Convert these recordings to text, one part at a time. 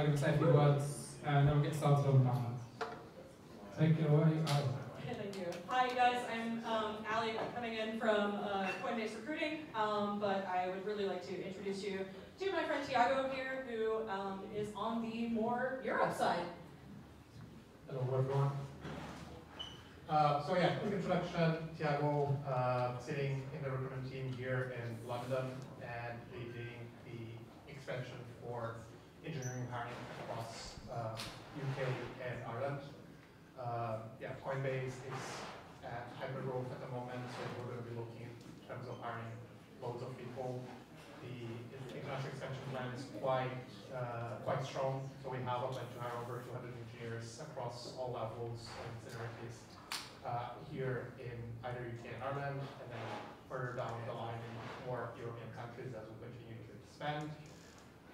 I'm going to say a few words, and then we'll get started on that. Take it away, Ali. Thank you. Hi guys, I'm um, Ali. I'm coming in from uh, Coinbase Recruiting, um, but I would really like to introduce you to my friend Tiago here, who um, is on the more Europe side. Hello everyone. Uh, so yeah, quick introduction, Tiago, uh, sitting in the recruitment team here in London and leading the expansion for engineering hiring across uh, UK and Ireland. Uh, yeah, Coinbase is at hypergrowth at the moment, so we're going to be looking in terms of hiring loads of people. The international expansion plan is quite uh, quite strong, so we have a plan to hire over 200 engineers across all levels and seniorities uh, here in either UK and Ireland, and then further down the line in more European countries as we continue to expand.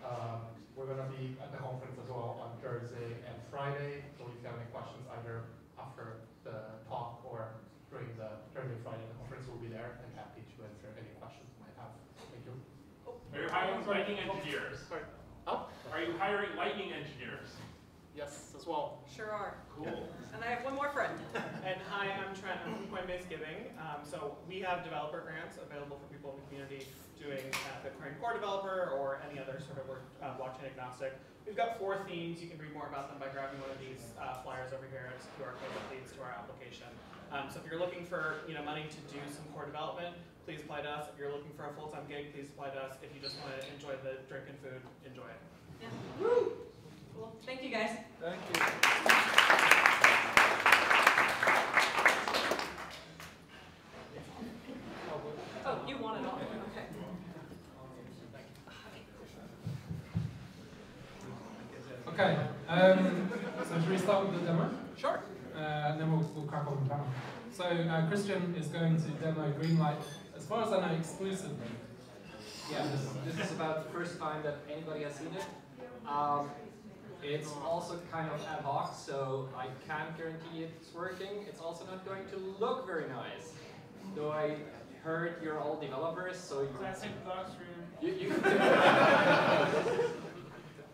Um, we're going to be at the conference as well on Thursday and Friday, so if you have any questions either after the talk or during the Thursday, Friday conference, we'll be there and happy to answer any questions you might have. Thank you. Are you hiring lightning engineers? Oh, Are you hiring lightning engineers? yes, as well. Sure are. Cool. And I have one more friend. And hi, I'm Trent. I'm from Coinbase Giving. Um, so we have developer grants available for people in the community doing uh, Bitcoin core developer or any other sort of work, uh, blockchain agnostic. We've got four themes. You can read more about them by grabbing one of these uh, flyers over here. It's a QR code that leads to our application. Um, so if you're looking for you know money to do some core development, please apply to us. If you're looking for a full-time gig, please apply to us. If you just want to enjoy the drink and food, enjoy it. Yeah. Woo! Cool. Thank you guys. Thank you. Oh, you want it all? Okay. Okay, um, so should we start with the demo? Sure. Uh, and then we'll, we'll crack on with the panel. So uh, Christian is going to demo Greenlight, as far as I know, exclusively. Yeah, this, this is about the first time that anybody has seen it. Um, it's also kind of ad hoc, so I can't guarantee it's working. It's also not going to look very nice. Though I heard you're all developers, so you, Classic classroom. you, you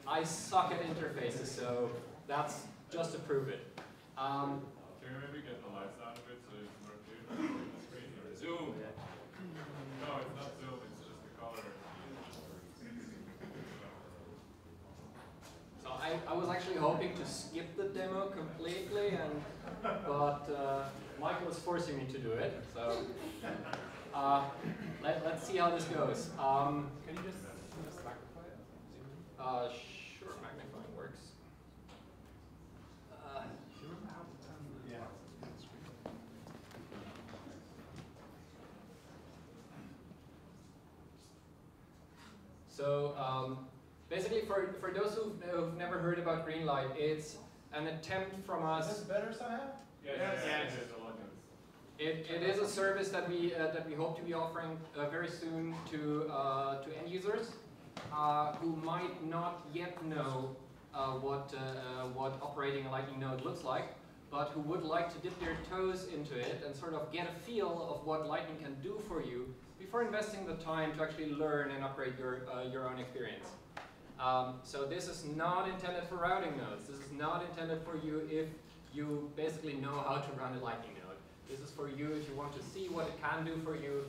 I suck at interfaces, so that's just to prove it. Um, Can we maybe get the lights out of it so it's more clear on the screen? Or Zoom! No, it's not Zoom, it's just the color. So I, I was actually hoping to skip the demo completely, and but uh, Michael is forcing me to do it. So uh, let, let's see how this goes. Um, Can you just, just magnify it? uh, sure, magnifying works. Uh, Do you remember how to turn the Yeah. screen? So um, basically, for, for those who've, who've never heard about Greenlight, it's an attempt from us better somehow? Yes, Yes. yes, Yes. yes, the legends. It, it is a service that we uh, that we hope to be offering uh, very soon to uh, to end users uh, who might not yet know uh, what uh, what operating a Lightning node looks like, but who would like to dip their toes into it and sort of get a feel of what Lightning can do for you before investing the time to actually learn and upgrade your uh, your own experience. Um, so this is not intended for routing nodes. This is not intended for you if you basically know how to run a Lightning node. This is for you if you want to see what it can do for you,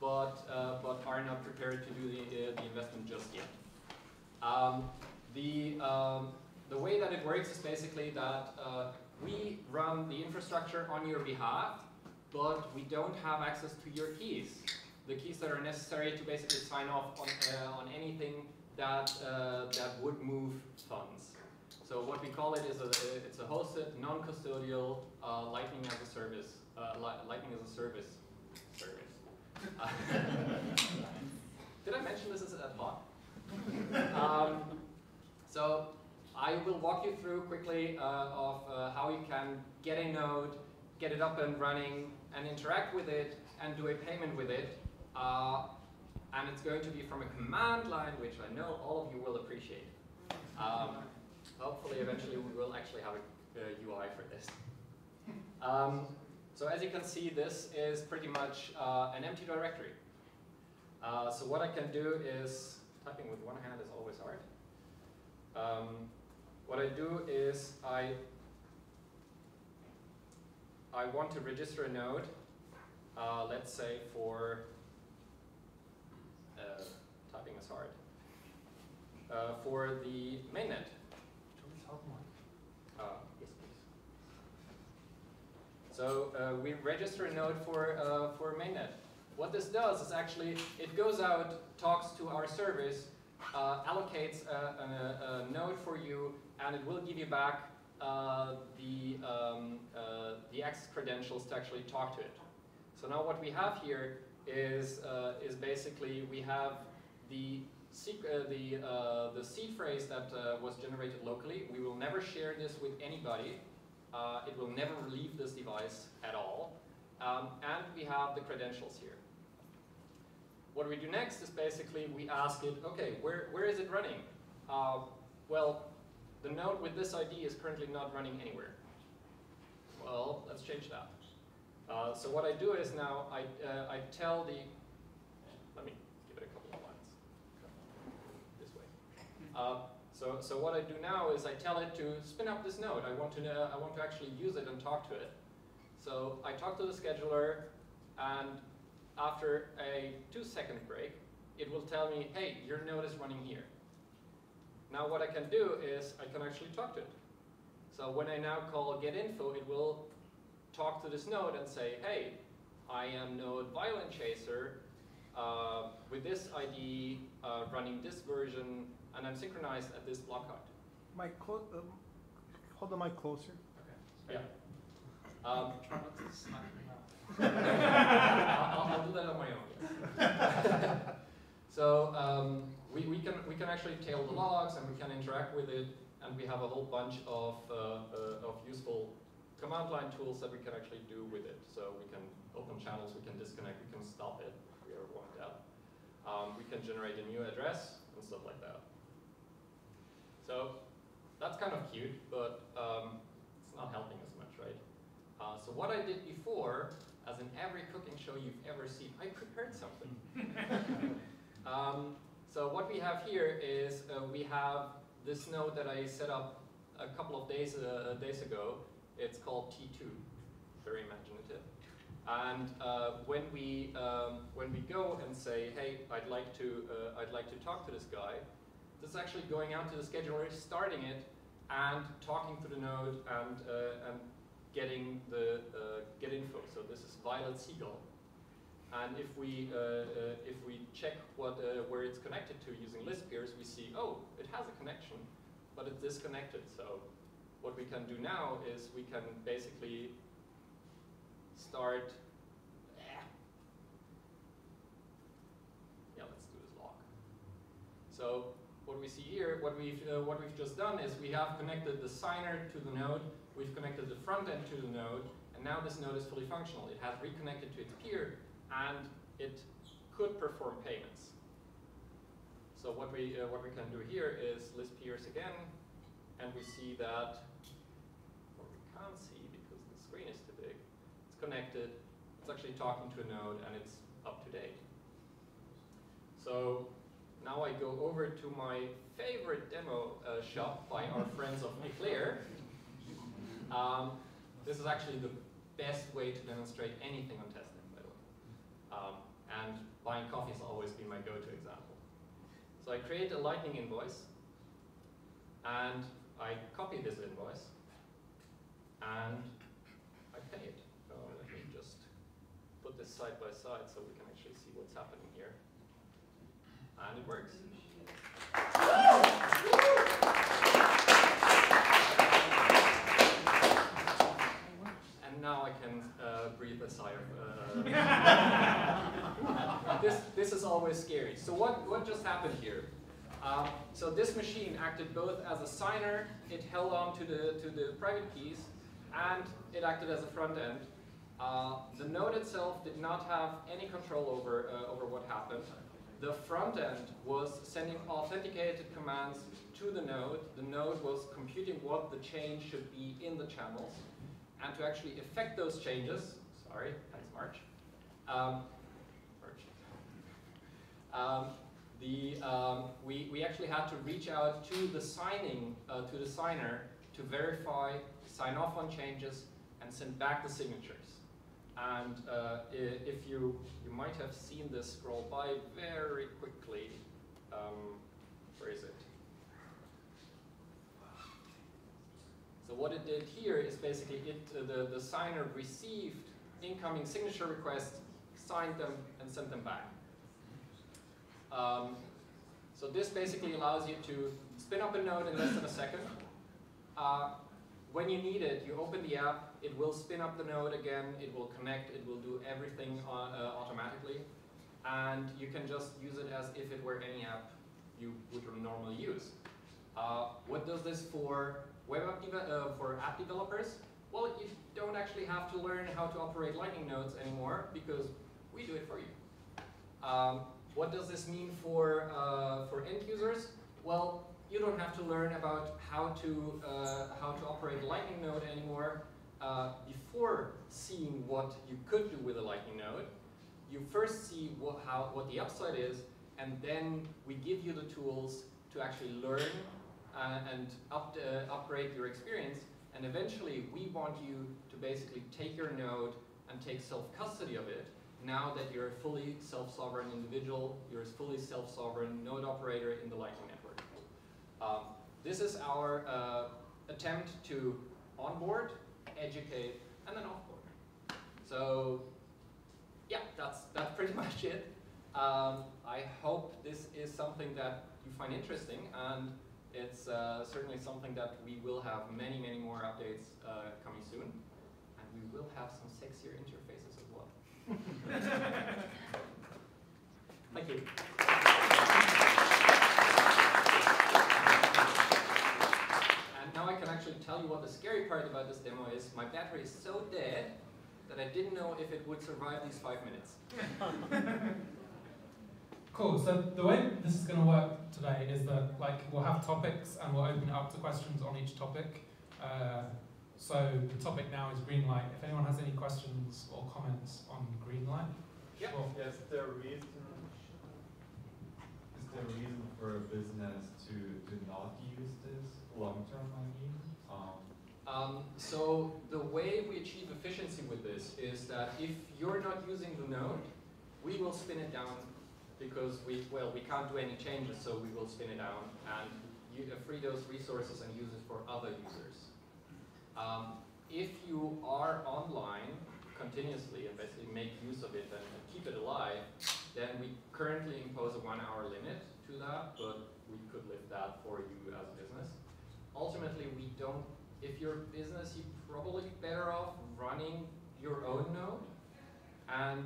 but uh, but are not prepared to do the uh, the investment just yet. Um, the um, the way that it works is basically that uh, we run the infrastructure on your behalf, but we don't have access to your keys. The keys that are necessary to basically sign off on uh, on anything that uh, that would move funds. So what we call it is a it's a hosted, non-custodial uh, Lightning as a service, uh, li- Lightning as a service service. Did I mention this is ad hoc? um, so I will walk you through quickly uh, of uh, how you can get a node, get it up and running, and interact with it, and do a payment with it. Uh, and it's going to be from a command line, which I know all of you will appreciate. Um, hopefully, eventually, we will actually have a, a UI for this. Um, so as you can see, this is pretty much uh, an empty directory. Uh, so what I can do is, typing with one hand is always hard. Um, what I do is I I want to register a node, uh, let's say for uh, typing is hard, uh, for the mainnet. Uh, yes, please. So uh, we register a node for uh, for mainnet. What this does is actually it goes out, talks to our service, uh, allocates a, a, a, node for you, and it will give you back uh, the um, uh, the access credentials to actually talk to it. So now what we have here is uh, is basically we have the uh, the uh, the seed phrase that was generated locally. We will never share this with anybody. it will never leave this device at all. Um, and we have the credentials here. What we do next is basically we ask it, okay, where, where is it running? Uh, well, the node with this ID is currently not running anywhere. Well, let's change that. Uh, so what I do is now I, uh, I tell the, let me give it a couple of lines. This way. Uh, so, so what I do now is I tell it to spin up this node. I want to, I want to actually use it and talk to it. So I talk to the scheduler and after a two second break, it will tell me, hey, your node is running here. Now what I can do is I can actually talk to it. So when I now call get info, it will talk to this node and say, hey, I am node violent chaser uh, with this ID uh, running this version, and I'm synchronized at this block height. Mic, um, hold the mic closer. Okay. Yeah. Um, I'll, I'll, do that on my own. so um, we, we can we can actually tail the logs and we can interact with it, and we have a whole bunch of uh, uh, of useful command line tools that we can actually do with it. So we can open channels, we can disconnect, we can stop it if we ever want that. Um, we can generate a new address and stuff like that. So that's kind of cute, but um, it's not helping us much, right? Uh, so what I did before as in every cooking show you've ever seen, I prepared something. um, so what we have here is uh, we have this node that I set up a couple of days, uh, days ago. It's called T2, very imaginative. And uh, when we um, when we go and say, hey, I'd like to uh, I'd like to talk to this guy, this is actually going out to the scheduler, starting it, and talking to the node and uh, and getting the uh, get info. So this is Violet Seagull. And if we, uh, uh, if we check what, where it's connected to using list peers, we see, oh, it has a connection, but it's disconnected. So what we can do now is we can basically start, yeah, let's do this log. So what we see here, what we've, uh, what we've just done is we have connected the signer to the node, We've connected the front end to the node, and now this node is fully functional. It has reconnected to its peer, and it could perform payments. So what we, uh, what we can do here is list peers again, and we see that, or we can't see because the screen is too big, it's connected, it's actually talking to a node, and it's up to date. So now I go over to my favorite demo uh, shop by our friends of Eclair. Um, this is actually the best way to demonstrate anything on testnet, by the way. Um, and buying coffee has always been my go-to example. So I create a Lightning invoice, and I copy this invoice, and I pay it. So let me just put this side by side so we can actually see what's happening here. And it works. And now I can uh, breathe a sigh of. Uh, this this is always scary. So what what just happened here? Um, so this machine acted both as a signer, it held on to the to the private keys, and it acted as a front end. Uh, the node itself did not have any control over uh, over what happened. The front end was sending authenticated commands to the node. The node was computing what the change should be in the channels and to actually effect those changes, sorry, thanks March, um. Um, the, um, we, we actually had to reach out to the signing, uh, to the signer to verify, sign off on changes, and send back the signatures. And uh, if you, you might have seen this scroll by very quickly. Um, where is it? So what it did here is basically it, uh, the, the signer received incoming signature requests, signed them, and sent them back. Um, so this basically allows you to spin up a node in less than a second. Uh, when you need it, you open the app, it will spin up the node again, it will connect, it will do everything uh, uh, automatically, and you can just use it as if it were any app you would normally use. Uh, what does this for web app uh, for app developers? Well, you don't actually have to learn how to operate Lightning nodes anymore because we do it for you. Um, what does this mean for uh, for end users? Well, you don't have to learn about how to uh, how to operate a Lightning node anymore uh, before seeing what you could do with a Lightning node. You first see what how what the upside is, and then we give you the tools to actually learn uh, and up, uh, upgrade your experience. And eventually, we want you to basically take your node and take self-custody of it. Now that you're a fully self-sovereign individual, you're a fully self-sovereign node operator in the Lightning Network. Um, this is our uh, attempt to onboard, educate, and then offboard. So, yeah, that's that's pretty much it. Um, I hope this is something that you find interesting, and it's uh, certainly something that we will have many, many more updates uh, coming soon, and we will have some sexier well. Thank you. And now I can actually tell you what the scary part about this demo is. My battery is so dead that I didn't know if it would survive these five minutes. Cool. So the way this is going to work today is that like we'll have topics and we'll open it up to questions on each topic. Uh, so the topic now is green light. If anyone has any questions or comments on green light, Yep. sure. Yes, there a reason, is there a reason for a business to, to not use this long term, I mean? Um, Um, so the way we achieve efficiency with this is that if you're not using the node, we will spin it down because we, well, we can't do any changes, so we will spin it down and you, uh, free those resources and use it for other users. Um, if you are online continuously and basically make use of it and, and keep it alive, then we currently impose a one hour limit to that, but we could lift that for you as a business. Ultimately, we don't if you're a business, you're probably better off running your own node, and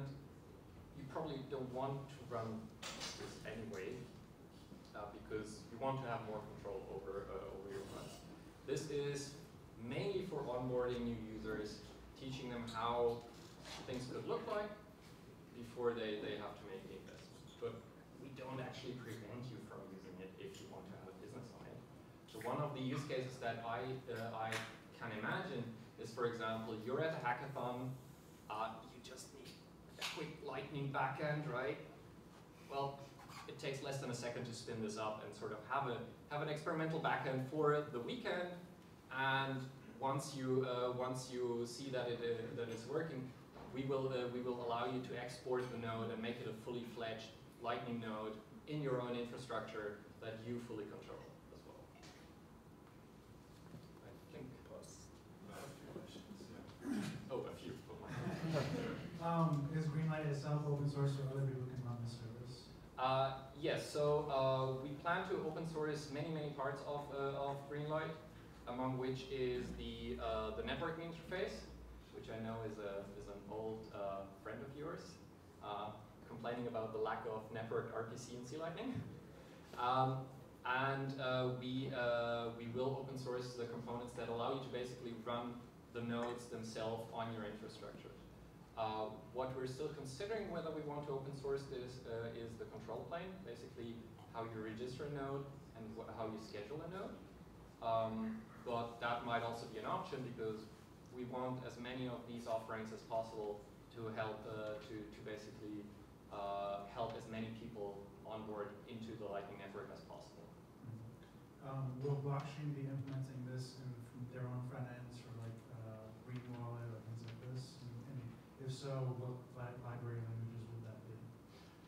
you probably don't want to run this anyway, uh, because you want to have more control over uh, over your funds. This is mainly for onboarding new users, teaching them how things could look like before they, they have to make the investment. But we don't actually prevent you from using it if you want to have a business on it. So one of the use cases that I, uh, I can imagine is, for example, you're at a hackathon, uh, you just need a quick lightning backend, right? Well, it takes less than a second to spin this up and sort of have a have an experimental backend for the weekend. And once you uh, once you see that it uh, that it's working, we will uh, we will allow you to export the node and make it a fully fledged Lightning node in your own infrastructure that you fully control as well. I think. Oh, a few. Um, is Greenlight itself open source so other people can run the service? Uh, yes, so uh, we plan to open source many, many parts of, uh, of Greenlight, among which is the, uh, the networking interface, which I know is, a, is an old uh, friend of yours, uh, complaining about the lack of networked RPC in C-Lightning. Um, and uh, we, uh, we will open source the components that allow you to basically run the nodes themselves on your infrastructure. Uh, what we're still considering whether we want to open source this uh, is the control plane, basically how you register a node and how you schedule a node. Um, but that might also be an option because we want as many of these offerings as possible to help uh, to, to basically uh, help as many people onboard into the Lightning Network as possible. Um, will Blockstream be implementing this in from their own front ends for like, uh, Green Wallet or things like this? And and if so, what li- library languages would that be?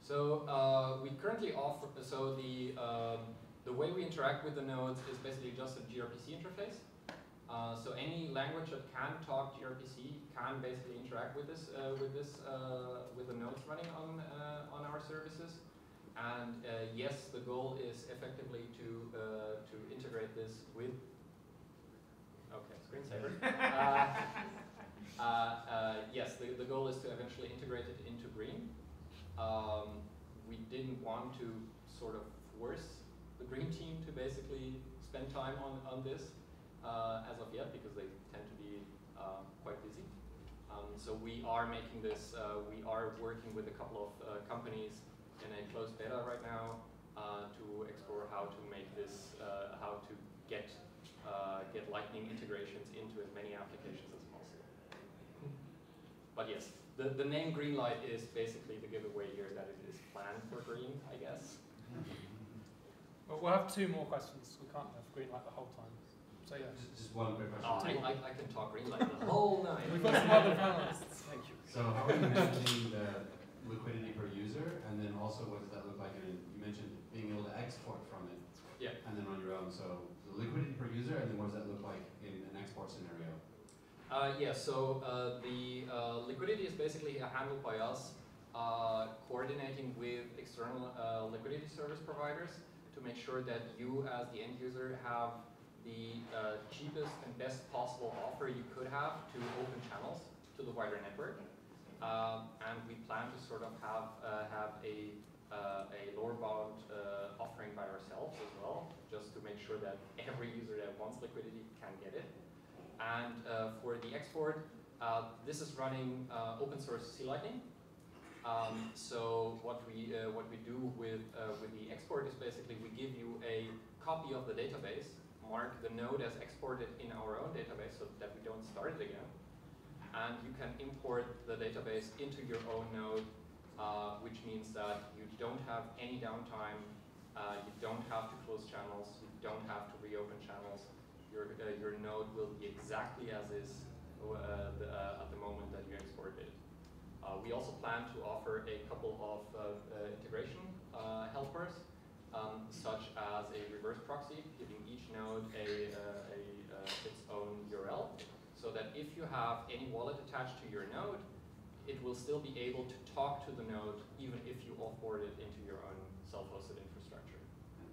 So uh, we currently offer, so the, um, the way we interact with the nodes is basically just a gRPC interface. Uh, so any language that can talk gRPC can basically interact with this, uh, with this, uh, with the nodes running on, uh, on our services. And uh, yes, the goal is effectively to, uh, to integrate this with, okay, screensaver. Uh, uh, uh, yes, the, the goal is to eventually integrate it into Green. Um, we didn't want to sort of force the Green team to basically spend time on, on this uh, as of yet because they tend to be uh, quite busy. Um, so we are making this, uh, we are working with a couple of uh, companies in a closed beta right now uh, to explore how to make this, uh, how to get, get Lightning integrations into as many applications as possible. But yes, the, the name Greenlight is basically the giveaway here that it is planned for green, I guess. But we'll have two more questions. We can't have green light the whole time. So yeah. Just, just one quick question. Oh, I, I, I can talk green light the whole night. We've got some other panelists. Thank you. So how are you managing the liquidity per user, and then also what does that look like? in you mentioned being able to export from it. Yeah. And then on your own. So the liquidity per user, and then what does that look like in an export scenario? Uh, yeah, so uh, the uh, liquidity is basically handled by us, uh, coordinating with external uh, liquidity service providers to make sure that you as the end user have the uh, cheapest and best possible offer you could have to open channels to the wider network. Um, and we plan to sort of have, uh, have a, uh, a lower bound uh, offering by ourselves as well, just to make sure that every user that wants liquidity can get it. And uh, for the export, uh, this is running open source C Lightning. Um, so what we uh, what we do with uh, with the export is basically we give you a copy of the database, mark the node as exported in our own database so that we don't start it again, and you can import the database into your own node, uh, which means that you don't have any downtime, uh, you don't have to close channels, you don't have to reopen channels. Your uh, your node will be exactly as is uh, the, at the moment that you export it. Uh, we also plan to offer a couple of uh, integration uh, helpers, um, such as a reverse proxy, giving each node a, uh, a uh, its own URL, so that if you have any wallet attached to your node, it will still be able to talk to the node even if you offboard it into your own self-hosted infrastructure,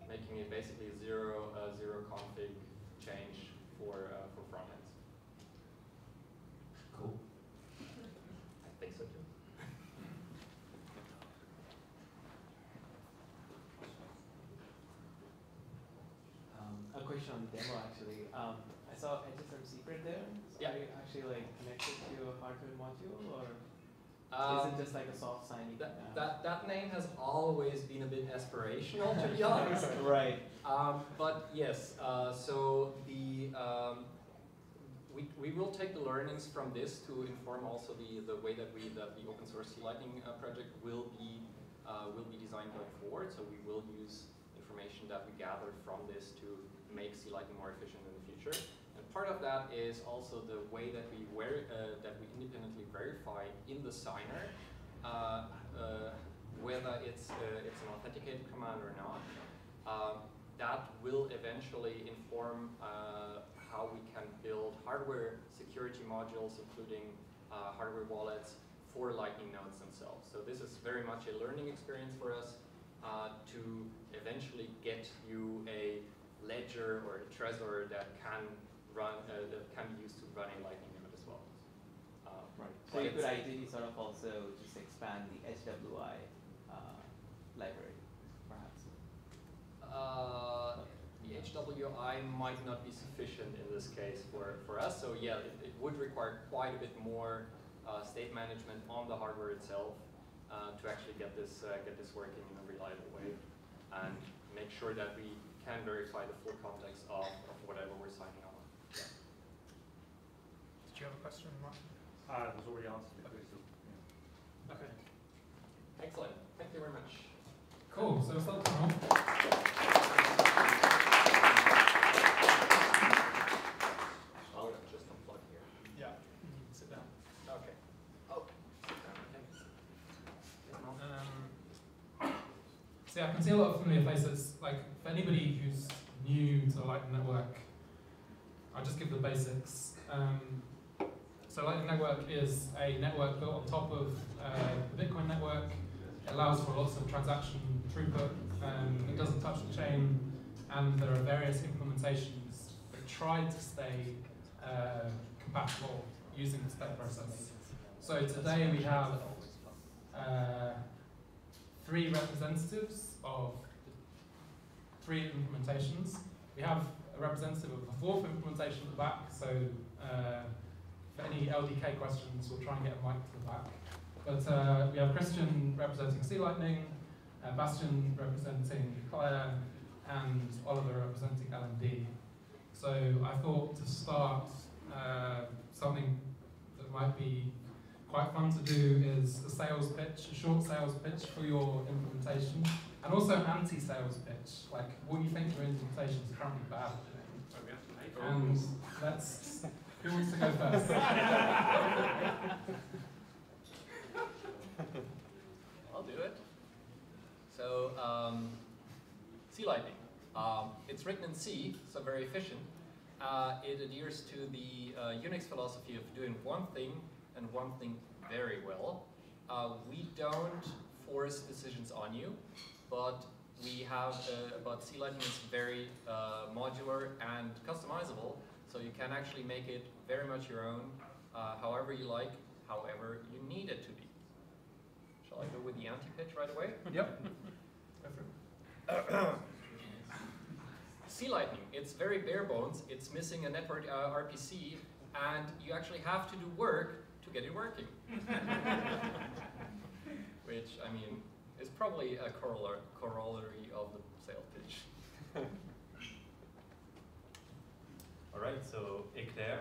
making it basically a zero uh, zero config change for uh, for front ends. Cool. I think so too. Um, a question on demo actually. Um, I saw HSM secret there. So Yeah. Are you actually like connected to a hardware module or is Um, it just like a soft sign That, that, that name has always been a bit aspirational, to be honest. right. Um, but yes, uh, so the, um, we, we will take the learnings from this to inform also the, the way that we, that the open source C Lightning uh, project will be, uh, will be designed going forward. So we will use information that we gather from this to make C Lightning more efficient in the future. Part of that is also the way that we ver- uh, that we independently verify in the signer uh, uh, whether it's uh, it's an authenticated command or not. Um, that will eventually inform how we can build hardware security modules, including hardware wallets for Lightning nodes themselves. So this is very much a learning experience for us uh, to eventually get you a ledger or a Trezor that can run uh, that can be used to run a Lightning node as well. Uh, Right. So you could ideally sort of also just expand the HWI uh, library, perhaps. Uh, the HWI might not be sufficient in this case for, for us, so yeah, it, it would require quite a bit more uh, state management on the hardware itself uh, to actually get this uh, get this working in a reliable way and make sure that we can verify the full context of, of whatever we're signing on. Yeah. You have a question, Martin? Uh, it was already answered. Okay. Excellent. Thank you very much. Cool, so we'll start the. I'll just unplug here. Yeah. Sit down. Okay. Oh, sit down, thanks. Um, so yeah, I can see a lot of familiar faces. Like for anybody who's new to Lightning Network, I'll just give the basics. Um, so Lightning Network is a network built on top of uh, the Bitcoin network. It allows for lots of transaction throughput. Um, it doesn't touch the chain, and there are various implementations that try to stay uh, compatible using the spec process. So today we have uh, three representatives of three implementations. We have a representative of the fourth implementation at the back, so uh, for any LDK questions, we'll try and get a mic to the back. But uh, we have Christian representing C Lightning, uh, Bastien representing Eclair, and Oliver representing LND. So I thought to start uh, something that might be quite fun to do is a sales pitch, a short sales pitch for your implementation, and also an anti-sales pitch, like what you think your implementation is currently bad. And let's, who wants to go first? I'll do it. So, um, C Lightning. Um, it's written in C, so very efficient. Uh, it adheres to the uh, Unix philosophy of doing one thing and one thing very well. Uh, we don't force decisions on you, but we have, uh, but C Lightning is very uh, modular and customizable, so you can actually make it very much your own, uh, however you like, however you need it to be. Shall I go with the anti-pitch right away? Yep. C Lightning, it's very bare bones, it's missing a network uh, RPC, and you actually have to do work to get it working. Which, I mean, is probably a corollar- corollary of the sales pitch. Alright, so Eclair,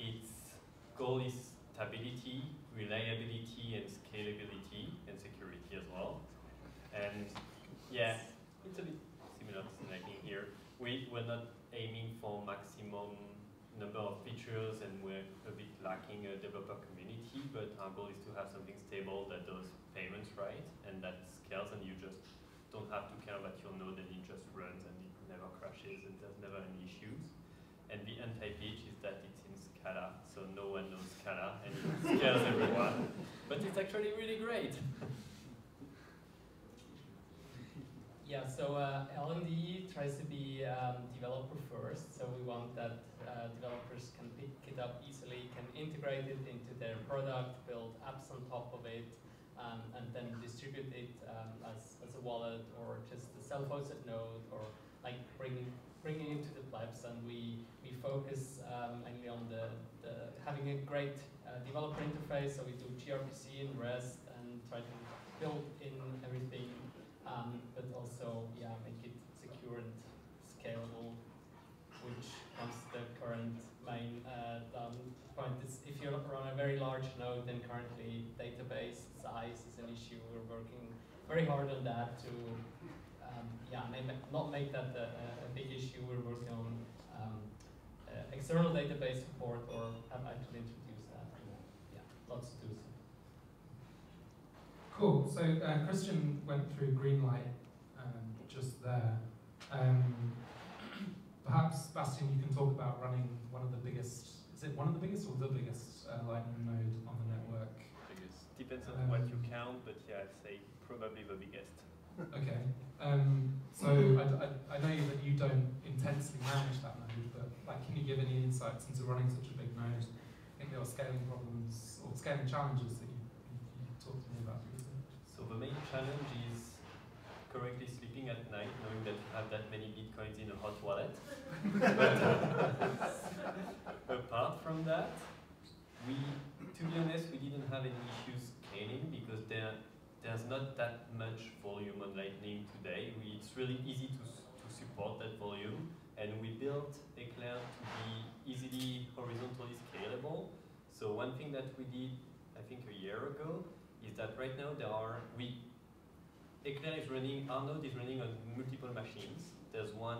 its goal is stability, reliability, and scalability, and security as well. And yeah, it's a bit similar to Lightning here. We, we're not aiming for maximum number of features and we're a bit lacking a developer community, but our goal is to have something stable that does payments right and that scales and you just don't have to care about your node and it just runs and it never crashes and there's never any issues. And the anti-pitch is that it's in Scala, so no one knows Scala and it scares everyone. But it's actually really great. Yeah, so uh, LND tries to be um, developer first, so we want that uh, developers can pick it up easily, can integrate it into their product, build apps on top of it, um, and then distribute it um, as, as a wallet or just a self-hosted node or like bringing bringing it to the plebs. And we focus um, mainly on the, the having a great uh, developer interface. So we do gRPC and REST and try to build in everything um, but also yeah, make it secure and scalable, which comes the current main uh, point. Is if you're on a very large node, then currently database size is an issue. We're working very hard on that to um, yeah, not make that a, a, big issue. We're working on external database support or have I actually introduced that. Yeah, lots to do. Cool. So uh, Christian went through Greenlight um, just there. Um, perhaps Bastien, you can talk about running one of the biggest. Is it one of the biggest or the biggest uh, Lightning node on the network? Biggest. Depends on Um, what you count, but yeah, I'd say probably the biggest. Okay. Um, so I, I, I know that you don't intensely manage that node, but like, can you give any insights into running such a big node? I think there are scaling problems or scaling challenges that you, you, you talked to me about. So the main challenge is correctly sleeping at night, knowing that you have that many bitcoins in a hot wallet. but apart from that, we, to be honest, we didn't have any issues scaling because there, there's not that much volume on Lightning today. We, it's really easy to, to support that volume, and we built Eclair to be easily horizontally scalable. So one thing that we did, I think a year ago, is that right now there are we Eclair is running, our is running on multiple machines. There's one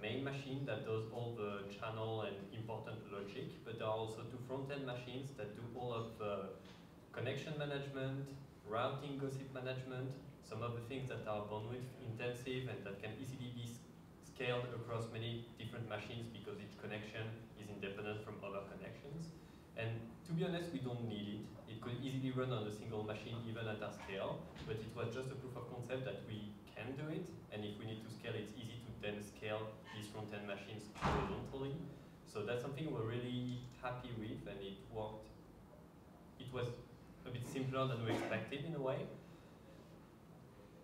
main machine that does all the channel and important logic, but there are also two front-end machines that do all of the connection management, routing gossip management, some of the things that are bandwidth intensive and that can easily be scaled across many different machines because each connection is independent from other connections. And to be honest, we don't need it. It could easily run on a single machine even at our scale, but it was just a proof of concept that we can do it, and if we need to scale, it's easy to then scale these front-end machines horizontally. So that's something we're really happy with, and it worked. It was a bit simpler than we expected in a way.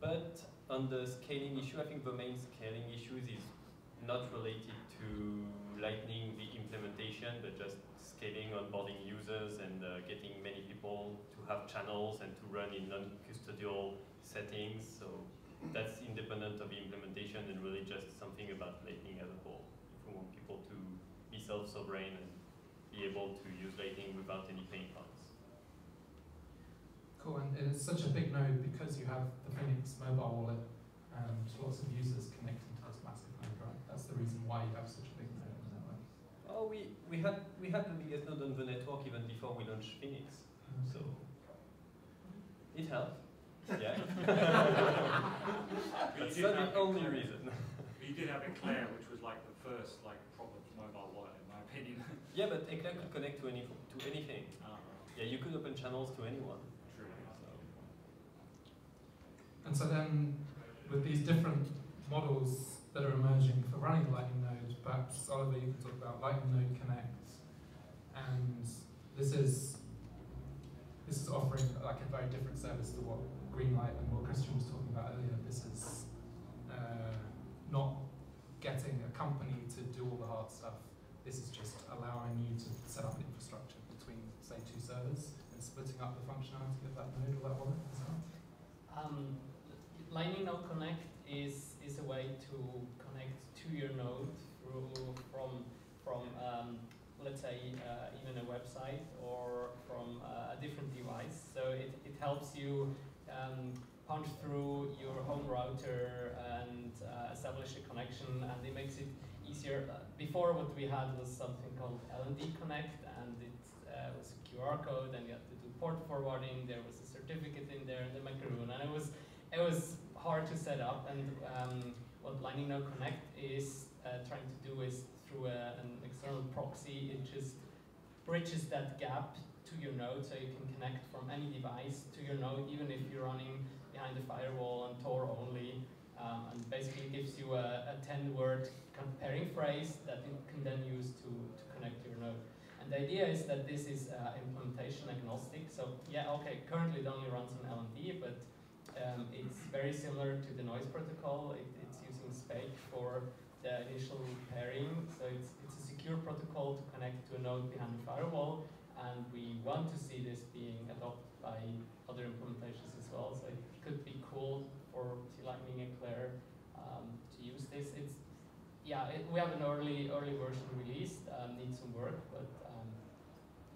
But on the scaling issue, I think the main scaling issues is not related to lightning the implementation, but just scaling onboarding users and uh, getting many people to have channels and to run in non-custodial settings. So that's independent of the implementation and really just something about Lightning as a whole. If we want people to be self-sovereign and be able to use Lightning without any pain points. Cool, and it's such a big node because you have the Phoenix mobile wallet and lots of users connecting to this massive node, right? That's the reason why you have such a big node in the network. Oh, we, we had we had the biggest node on the network even before we launched Phoenix, so it helped. Yeah. That's not the only reason. But you did have Eclair, which was like the first like proper mobile wallet, in my opinion. Yeah, but Eclair could connect to any to anything. Ah, Yeah, you could open channels to anyone. And so then, with these different models that are emerging for running Lightning Node, perhaps Oliver, you can talk about Lightning Node Connect, and this is this is offering like a very different service to what Greenlight and what Christian was talking about earlier. This is uh, not getting a company to do all the hard stuff. This is just allowing you to set up infrastructure between, say, two servers and splitting up the functionality of that node or that wallet. Um, Lightning Node Connect is is a way to connect to your node through from from um, let's say uh, even a website or from uh, a different device. So it, it helps you um, punch through your home router and uh, establish a connection, and it makes it easier. Uh, Before, what we had was something called LND Connect, and it uh, was a QR code, and you had to do port forwarding. There was a certificate in there, and the macaroon, and it was it was hard to set up. And um, what Lightning Node Connect is uh, trying to do is through a, an external proxy, it just bridges that gap to your node so you can connect from any device to your node, even if you're running behind the firewall on Tor only. Um, and basically gives you a, a 10 word comparing phrase that you can then use to, to connect to your node. And the idea is that this is uh, implementation agnostic. So yeah, okay, currently it only runs on LND, but um, it's very similar to the noise protocol. It, it's using SPAKE for the initial pairing. So it's, it's a secure protocol to connect to a node behind the firewall. And we want to see this being adopted by other implementations as well. So it could be cool for C-Lightning Eclair um, to use this. It's yeah, it, we have an early early version released. Um, needs some work, but um,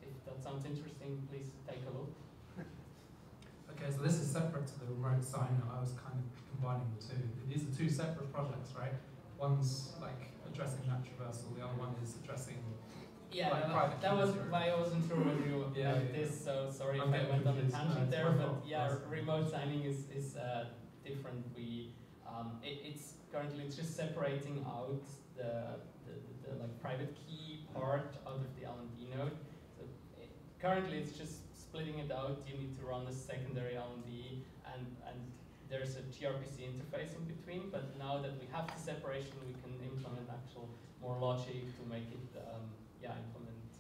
if that sounds interesting, please take a look. Okay, so this is separate to the remote sign. I was kind of combining the two. These are two separate projects, right? One's like addressing NAT traversal, the other one is addressing Yeah, like that- private that was why I wasn't sure whether you Yeah, yeah, this, so sorry I'm if I went on a confused. No, tangent there, but yeah, remote signing is, is uh, different. We, um, it, it's currently it's just separating out the, the, the, the like private key part out of the LND node. So it, currently it's just splitting it out. You need to run a secondary LND and, and there's a gRPC interface in between, but now that we have the separation, we can implement actual more logic to make it, um, yeah, implement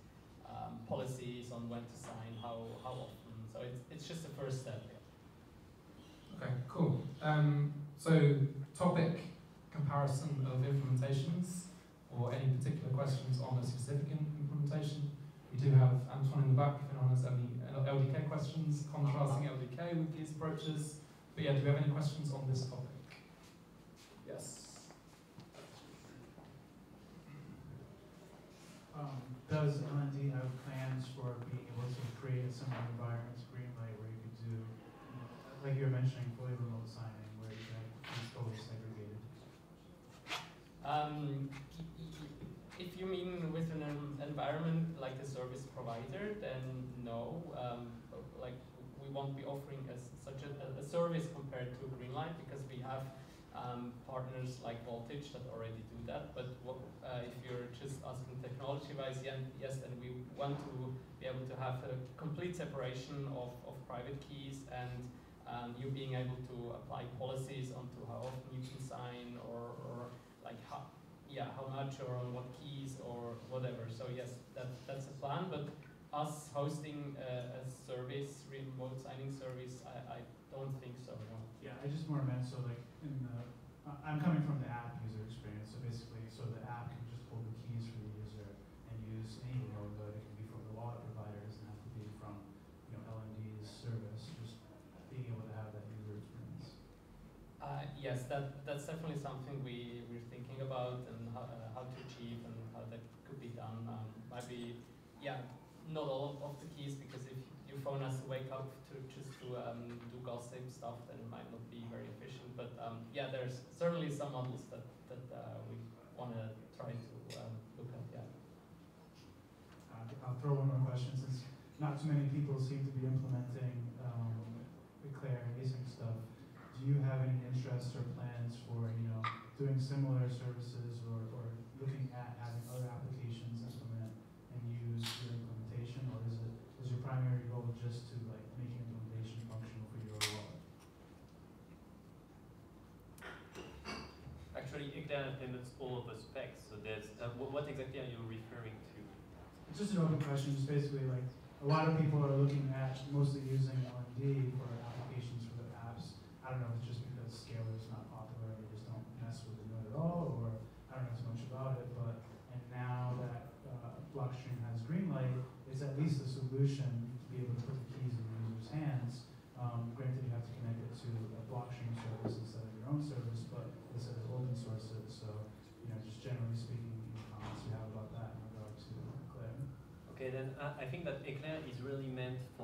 um, policies on when to sign, how, how often. So it's, it's just the first step. Okay, cool. Um, so topic comparison of implementations or any particular questions on a specific implementation. We do have Antoine in the back if anyone has any LDK questions, contrasting LDK with these approaches. But yeah, do we have any questions on this topic? Yes. Um, does LND have plans for being able to create a similar environment to Greenlight where you could do you know, like you were mentioning, fully remote signing, where you can it's totally segregated. Um, y- y- if you mean with an environment like a service provider, then no. Um, like we won't be offering as such a, a service compared to Greenlight because we have um, partners like Voltage that already do that. But what, uh, if you're just asking technology-wise, yeah, yes, and we want to be able to have a complete separation of, of private keys and um, you being able to apply policies onto how often you can sign or, or like how, yeah, how much or on what keys or whatever. So yes, that, that's a plan, but us hosting a, a service, remote signing service, I, I don't think so, no. Yeah, I just more meant so like in the, uh, I'm coming from the app user experience, so basically, so the app can just pull the keys for the user and use any node, but it can be from the wallet provider, it doesn't have to be from, you know, LND's service, just being able to have that user experience. Uh, yes, that, that's definitely something we, we're thinking about and how, uh, how to achieve and how that could be done. Um, might be, yeah, not all of, the keys because if your phone has to wake up to just to um, do gossip stuff, then it might not be very efficient. But um, yeah, there's certainly some models that, that uh, we want to try to um, look at, yeah. Uh, I'll throw one more question, since not too many people seem to be implementing, um, and async stuff. Do you have any interests or plans for, you know, doing similar services or, or looking at having other applications implement and use your implementation, or is it, is your primary goal just to like make implementation functional for your wallet? Actually, Eclair implements all of the specs. So there's uh, wh- what exactly are you referring to? It's just an open question, just basically like, a lot of people are looking at mostly using LND for applications for their apps. I don't know if it's just because Scala is not popular, they just don't mess with the node at all, or I don't know too much about it, but, and now that, uh, Blockstream has Greenlight, it's at least a solution to be able to put the keys in the user's hands. Um, granted, you have to connect it to a Blockstream service instead of your own service, but it says open source it, so, you know, just generally speaking, any comments you have about that in regard to Eclair? Okay, then I, I think that Eclair is really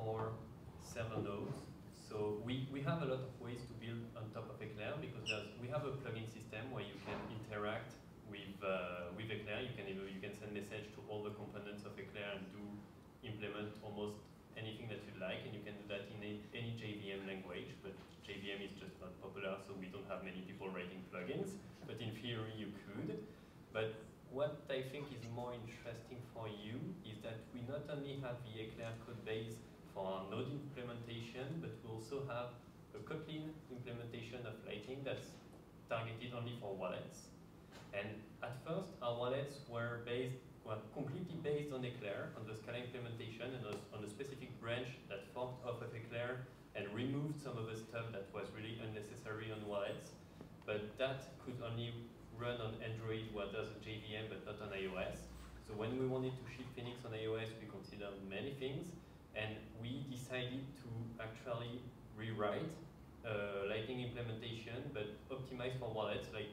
for server nodes. So we, we have a lot of ways to build on top of Eclair because we have a plugin system where you can interact with, uh, with Eclair. You can, you can send message to all the components of Eclair and do implement almost anything that you like, and you can do that in a, any JVM language, but JVM is just not popular, so we don't have many people writing plugins, but in theory you could. But what I think is more interesting for you is that we not only have the Eclair code base for our node implementation, but we also have a Kotlin implementation of Lightning that's targeted only for wallets. And at first, our wallets were based, were completely based on Eclair, on the Scala implementation, and on a specific branch that forked off of Eclair and removed some of the stuff that was really unnecessary on wallets. But that could only run on Android where there's a JVM but not on iOS. So when we wanted to ship Phoenix on iOS, we considered many things, and we decided to actually rewrite uh, Lightning implementation, but optimized for wallets, like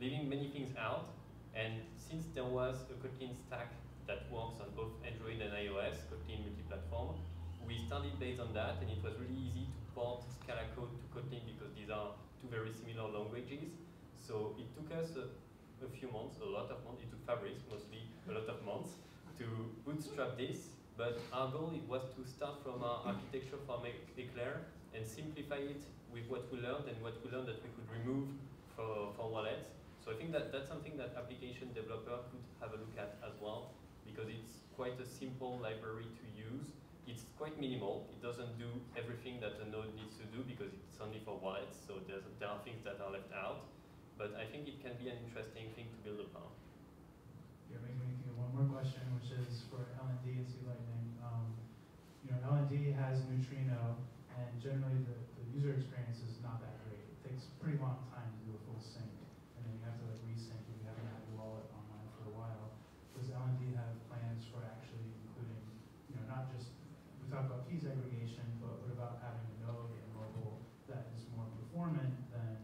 leaving many things out. And since there was a Kotlin stack that works on both Android and iOS, Kotlin multi-platform, we started based on that, and it was really easy to port Scala code to Kotlin because these are two very similar languages. So it took us a, a few months, a lot of months, it took mostly a lot of months to bootstrap this, but our goal was to start from our architecture from Eclair and simplify it with what we learned and what we learned that we could remove for, for wallets. So I think that that's something that application developer could have a look at as well, because it's quite a simple library to use. It's quite minimal. It doesn't do everything that a node needs to do because it's only for wallets, so there's, there are things that are left out. But I think it can be an interesting thing to build upon. One more question, which is for LND and C Lightning. Um, you know, LND has Neutrino, and generally the, the user experience is not that great. It takes a pretty long time to do a full sync, and then you have to like resync if you haven't had your wallet online for a while. Does LND have plans for actually including, you know, not just, we talk about key segregation, but what about having a node in mobile that is more performant than,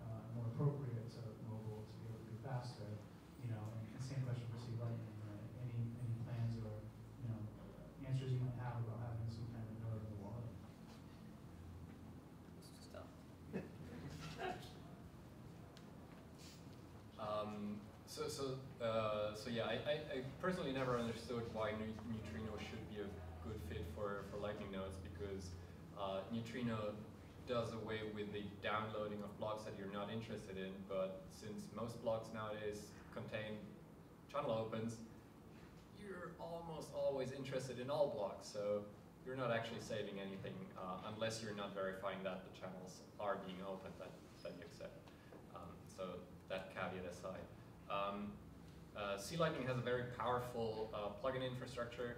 uh, more appropriate to mobile to be able to be faster? you know, and the same question for C Lightning, right? Any, any plans or, you know, answers you might have about having some kind of node in the wallet? So, so, uh, so yeah, I, I, I personally never understood why neu- Neutrino should be a good fit for, for Lightning nodes because uh, Neutrino does away with the downloading of blocks that you're not interested in, but since most blocks nowadays contain channel opens, you're almost always interested in all blocks, so you're not actually saving anything uh, unless you're not verifying that the channels are being opened that, that you accept. Um, so that caveat aside. Um, uh, C-Lightning has a very powerful uh, plugin infrastructure.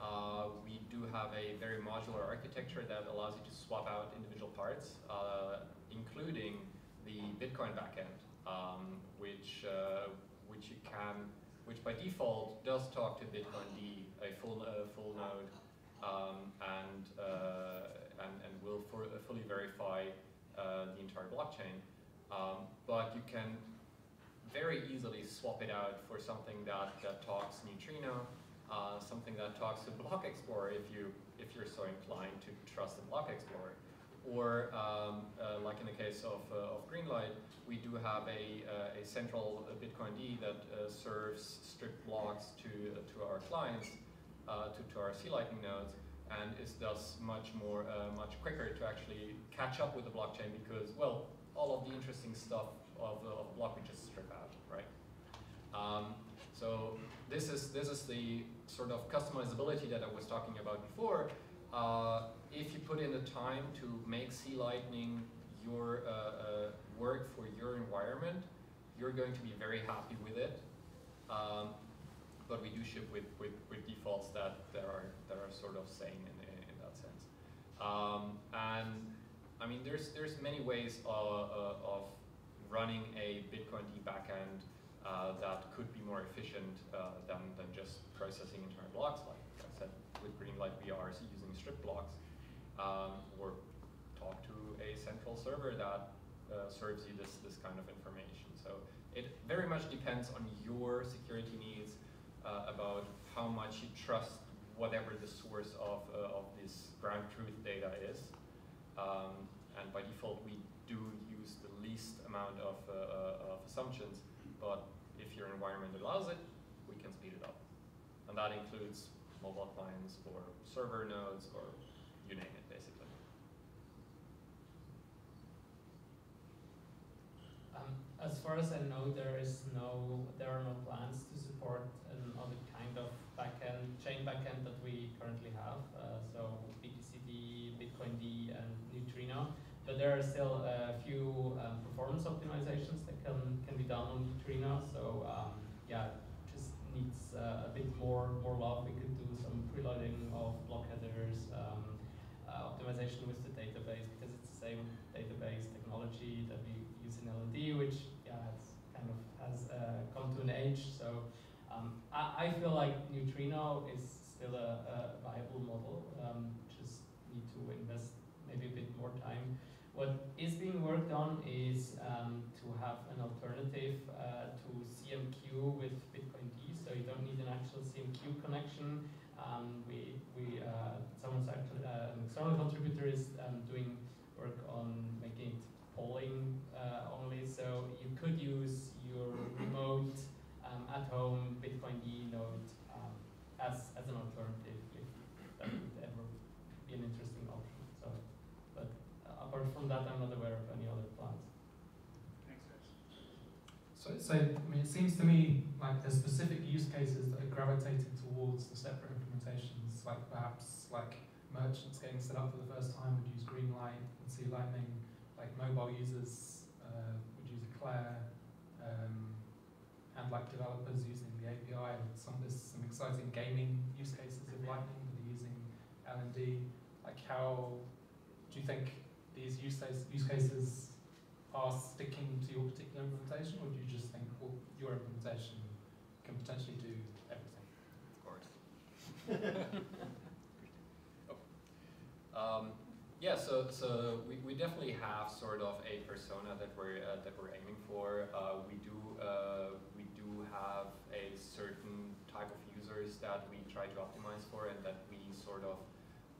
Uh, we do have a very modular architecture that allows you to swap out individual parts, uh, including the Bitcoin backend, um, which uh, which you can, which by default does talk to Bitcoin D, a full uh, full node, um, and, and and will fully verify the entire blockchain. Um, but you can very easily swap it out for something that, that talks neutrino, uh, something that talks to Block Explorer if you if you're so inclined to trust the Block Explorer. Or um, uh, like in the case of, uh, of Greenlight, we do have a, uh, a central bitcoind that uh, serves strict blocks to, to our clients, uh, to, to our C-Lightning nodes, and is thus much more, much quicker to actually catch up with the blockchain because, well, all of the interesting stuff of of block we just strip out? Um, so this is this is the sort of customizability that I was talking about before. Uh, if you put in the time to make C Lightning your uh, uh, work for your environment, you're going to be very happy with it. Um, but we do ship with, with, with, defaults that, that are that are sort of sane in, in, that sense. Um, and I mean, there's there's many ways of, of running a bitcoind backend uh, that could be more efficient uh, than, than just processing entire blocks. Like I said, with Greenlight we are using strip blocks, um, or talk to a central server that uh, serves you this, this kind of information. So it very much depends on your security needs uh, about how much you trust whatever the source of, uh, of this ground truth data is. Um, and by default, we do use the least amount of, uh, of assumptions, but if your environment allows it, we can speed it up. And that includes mobile clients or server nodes or you name it, basically. Um, as far as I know, there is no, there are no plans to support another kind of backend, chain backend that we currently have. But there are still a few um, performance optimizations that can, can be done on Neutrino. So um, yeah, just needs uh, a bit more more love. We could do some preloading of block headers, um, uh, optimization with the database because it's the same database technology that we use in LND, which yeah, it's kind of has uh, come to an age. So um, I, I feel like Neutrino is still a, a viable model. Um, just need to invest maybe a bit more time what is being worked on is um, to have an alternative uh, to ZMQ with bitcoind, so you don't need an actual ZMQ connection. Um, we, we, uh, someone's actually, uh, an external contributor is um, doing work on making it polling uh, only, so you could use your remote um, at-home Bitcoin D node um, as, as an alternative if that would ever be an interesting option. So, but apart from that, I'm not aware of any other plans. Thanks, guys. So, I mean, it seems to me like there's specific use cases that are gravitating towards the separate implementations, like perhaps like merchants getting set up for the first time would use Greenlight and C Lightning, like mobile users uh, would use Eclair, um, and like developers using the API. Some there's some exciting gaming use cases of Lightning that are using LND. Like how do you think these use, use cases are sticking to your particular implementation, or do you just your implementation can potentially do everything? Of course. oh. um, yeah, so so we, we definitely have sort of a persona that we're uh, that we're aiming for. Uh, we do uh, we do have a certain type of users that we try to optimize for, and that we sort of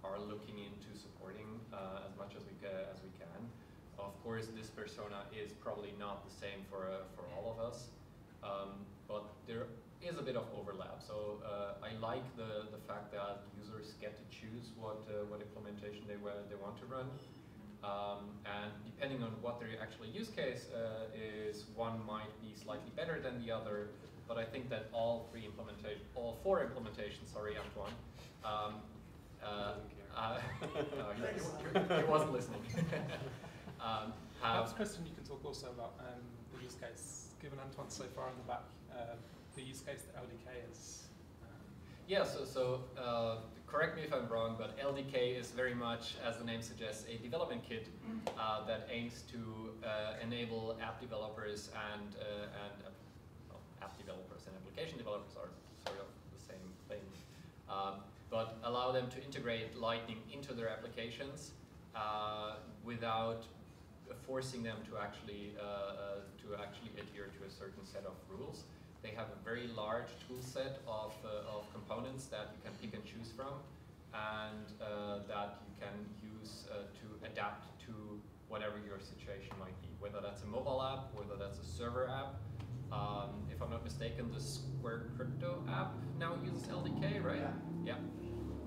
are looking into supporting uh, as much as we ca as we can. Of course, this persona is probably not the same for uh, for all of us. Um, but there is a bit of overlap. So uh, I like the, the fact that users get to choose what, uh, what implementation they, they want to run. Um, and depending on what their actual use case uh, is, one might be slightly better than the other. But I think that all three implementation, all four implementations, sorry, Antoine, um, uh, uh, no, he, he- he wasn't listening. um, have Perhaps, Christian, you can talk also about um, the use case, given Antoine so far in the back, uh, the use case that LDK is. Um, Yeah, so, so uh, correct me if I'm wrong, but LDK is very much, as the name suggests, a development kit uh, that aims to uh, enable app developers and, uh, and uh, well, app developers and application developers are sort of the same thing, um, but allow them to integrate Lightning into their applications uh, without forcing them to actually uh, uh, to actually adhere to a certain set of rules. They have a very large tool set of, uh, of components that you can pick and choose from and uh, that you can use uh, to adapt to whatever your situation might be, whether that's a mobile app, whether that's a server app. Um, if I'm not mistaken, the Square Crypto app now uses LDK, right? Yeah.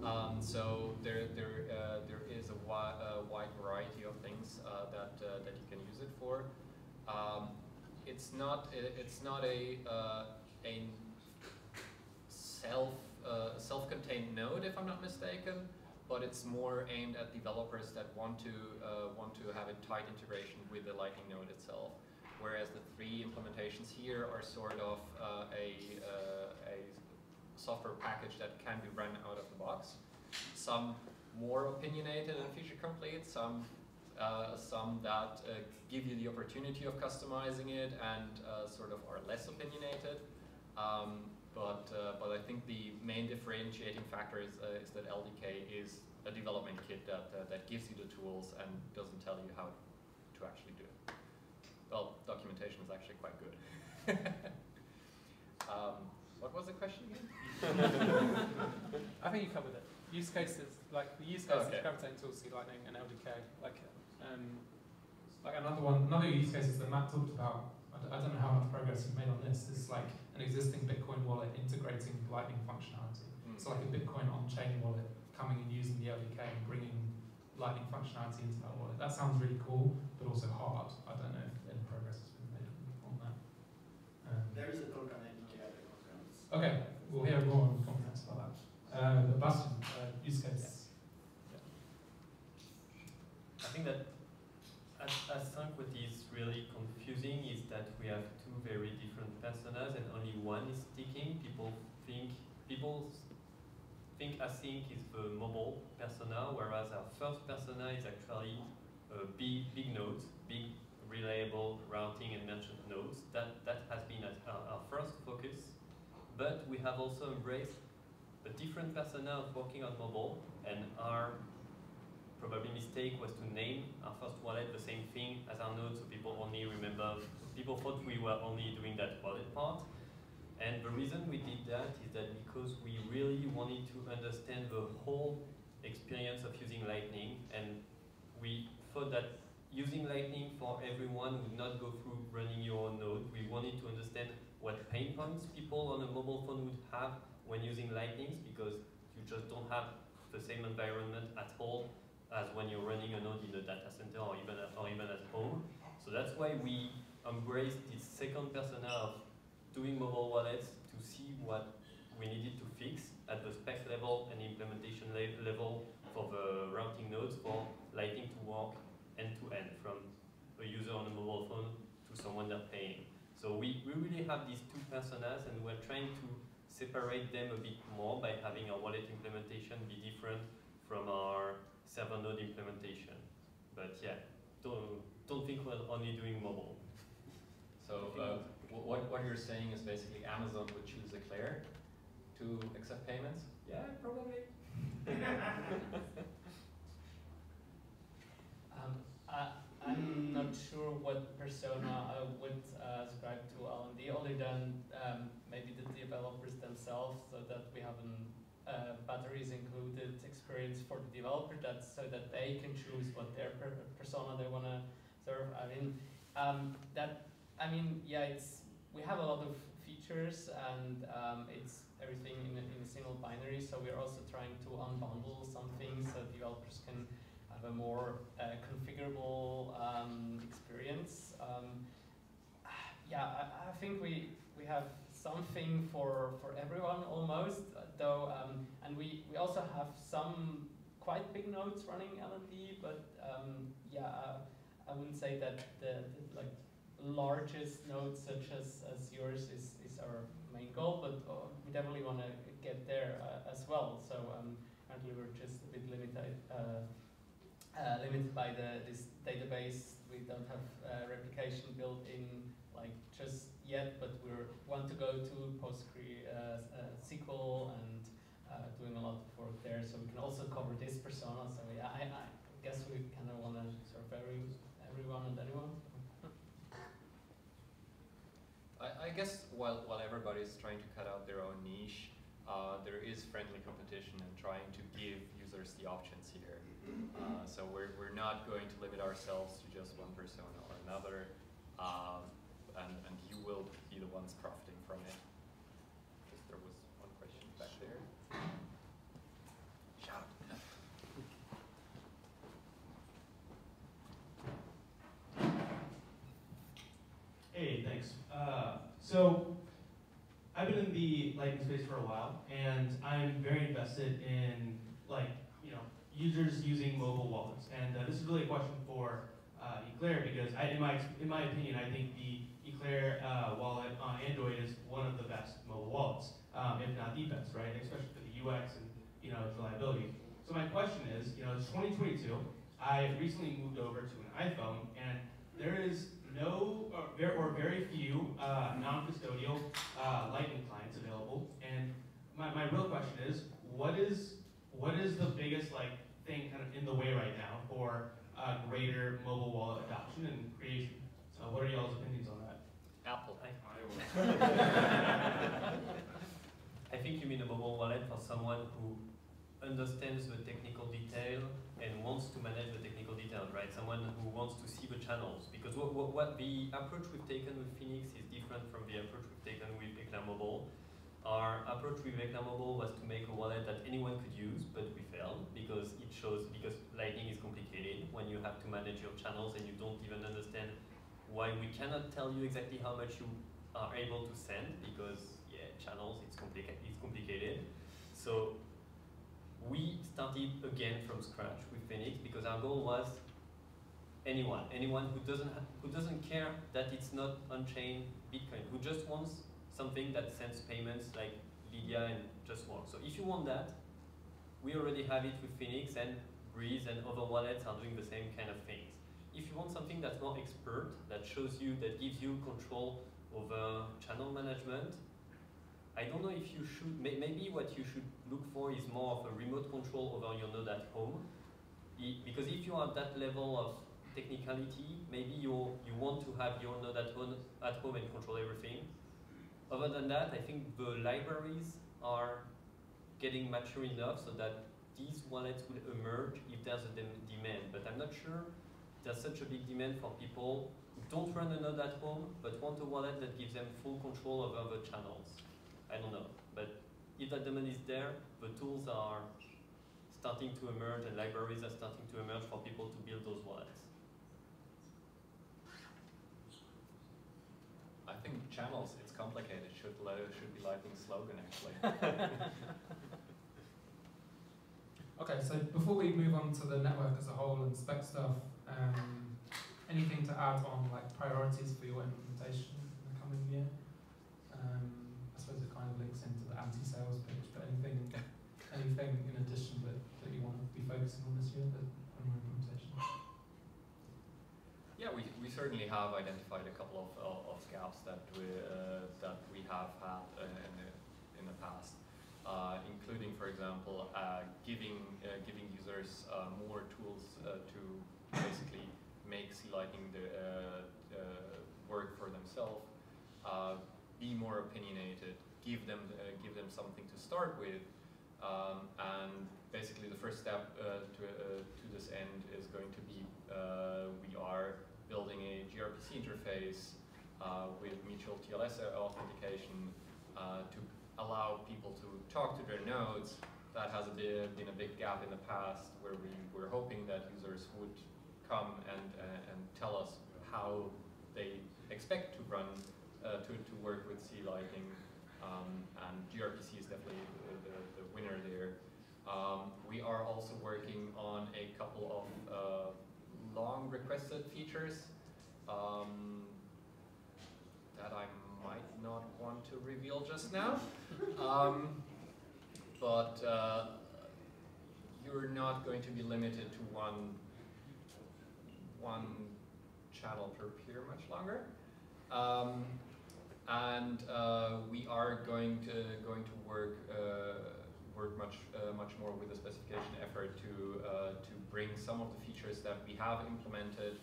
Um, so there, there, uh, there is a, wi a wide variety of things uh, that, uh, that you can use it for. Um, it's not, it's not a, uh, a self, uh, self-contained node, if I'm not mistaken, but it's more aimed at developers that want to, uh, want to have a tight integration with the Lightning node itself. Whereas the three implementations here are sort of a, a software package that can be run out of the box. Some more opinionated and feature complete, some uh, some that uh, give you the opportunity of customizing it and uh, sort of are less opinionated. Um, but uh, but I think the main differentiating factor is, uh, is that LDK is a development kit that uh, that gives you the tools and doesn't tell you how to actually do it. Well, documentation is actually quite good. um, what was the question again? I think you covered it. Use cases, like the use cases, Okay. gravitating towards C Lightning and LDK. Like, um, like another one, another use cases that Matt talked about. I d- I don't know how much progress you've made on this. Is like an existing Bitcoin wallet integrating Lightning functionality. Mm. So like a Bitcoin on-chain wallet coming and using the LDK and bringing Lightning functionality into that wallet. That sounds really cool, but also hard. I don't know if any progress has been made on that. Um, There is a talk on NDK at the conference. Okay, on the conference about that. Uh, the Bastien, uh, use case. I think that at, at ACINQ what is really confusing is that we have two very different personas and only one is sticking. People think people think ACINQ is the mobile persona, whereas our first persona is actually uh, big big nodes, big reliable routing and merchant nodes. That that has been our, our first focus, but we have also embraced a different persona of working on mobile and our probably mistake was to name our first wallet the same thing as our node, so people only remember, people thought we were only doing that wallet part. And the reason we did that is that because we really wanted to understand the whole experience of using Lightning, and we thought that using Lightning for everyone would not go through running your own node. We wanted to understand what pain points people on a mobile phone would have when using Lightning, because you just don't have the same environment at all as when you're running a node in a data center or even at, or even at home. So that's why we embraced this second persona of doing mobile wallets to see what we needed to fix at the spec level and implementation le- level for the routing nodes for Lightning to work end to end from a user on a mobile phone to someone they're paying. So we, we really have these two personas and we're trying to separate them a bit more by having our wallet implementation be different from our server node implementation. But yeah, don't, don't think we're only doing mobile. So uh, what, what you're saying is basically Amazon would choose Eclair to accept payments? Yeah, probably. Um, I, I'm not sure what persona I would uh, ascribe to LND other than um, maybe the developers themselves so that we have an uh, batteries included experience for the developer that so that they can choose what their per persona they want to serve. I mean, um, that I mean, yeah, it's we have a lot of features features and um, it's everything in a, in a single binary. So we're also trying to unbundle some things so developers can have a more uh, configurable um, experience. Um, yeah, I, I, think we we have something for for everyone almost, though, um, and we we also have some quite big nodes running LND, but um, yeah, uh, I wouldn't say that the, the like largest nodes such as, as yours is, is our main goal, but uh, we definitely want to get there uh, as well. So um, currently we're just a bit limited, uh, uh limited by the, this database. We don't have uh, replication built in like just yet, but we want to go to PostgreSQL uh, and doing a lot of work there. So we can also cover this persona. So yeah, I, I guess we kind of want to serve every, everyone and anyone. I, I guess while, while everybody's trying to cut out their own niche, uh, there is friendly competition and trying to give users the options here. Uh, so we're, we're not going to limit ourselves to just one persona or another, um, and, and you will be the ones profiting from it. Just there was one question back there. Shout. Hey, thanks. Uh, so I've been in the Lightning space for a while, and I'm very invested in like you know users using mobile wallets. And uh, this is really a question for uh, Eclair because I, in my in my opinion, I think the Eclair uh, wallet on Android is one of the best mobile wallets, um, if not the best, right? Especially for the UX and you know reliability. So my question is, you know, it's 2022. I recently moved over to an iPhone, and there is no or or very few uh, non-custodial uh, Lightning clients available. And my, my real question is, what is what is the biggest like thing kind of in the way right now for uh, greater mobile wallet adoption and creation? So what are y'all's opinions on that? Apple. I think you mean a mobile wallet for someone who understands the technical detail and wants to manage the technical detail, right? Someone who wants to see the channels. Because what, what, what the approach we've taken with Phoenix is different from the approach we've taken with Eclair Mobile. Our approach with Eclair Mobile was to make a wallet that anyone could use, but we failed because it shows, because Lightning is complicated when you have to manage your channels and you don't even understand why we cannot tell you exactly how much you are able to send because, yeah, channels, it's, complica it's complicated. So we started again from scratch with Phoenix because our goal was anyone, anyone who doesn't who doesn't care that it's not on-chain Bitcoin, who just wants something that sends payments like Lydia and just works. So if you want that, we already have it with Phoenix and Breeze and other wallets are doing the same kind of things. If you want something that's more expert, that shows you, that gives you control over channel management, I don't know if you should, may, maybe what you should look for is more of a remote control over your node at home. because if you are at that level of technicality, maybe you you want to have your node at home, at home and control everything. Other than that, I think the libraries are getting mature enough so that these wallets will emerge if there's a dem demand. But I'm not sure there's such a big demand for people who don't run a node at home, but want a wallet that gives them full control over the channels. I don't know. But if that demand is there, the tools are starting to emerge and libraries are starting to emerge for people to build those wallets. I think channels, complicated. Should should be Lightning slogan actually. okay, so before we move on to the network as a whole and spec stuff, um, anything to add on like priorities for your implementation in the coming year? Um, suppose it kind of links into the anti-sales pitch, but anything, anything in addition that, that you want to be focusing on this year that, on your implementation? Yeah, we, we certainly have identified a couple of, uh, of gaps that we, that we have had uh, in, the, in the past, uh, including, for example, uh, giving, uh, giving users more tools to basically make C-Lightning the, work for themselves be more opinionated, give them give them something to start with, um, and basically the first step uh, to uh, to this end is going to be uh, we are building a gRPC interface with mutual TLS authentication uh, to allow people to talk to their nodes. That has been a big gap in the past where we were hoping that users would come and, uh, and tell us how they expect to run, uh, to, to work with C Lightning. Um, and gRPC is definitely the, the, the winner there. Um, we are also working on a couple of uh, long requested features um, that I might not want to reveal just now. Um, but uh, you're not going to be limited to one one channel per peer much longer. Um, and uh, we are going to going to work uh, work much uh, much more with the specification effort to uh, to bring some of the features that we have implemented,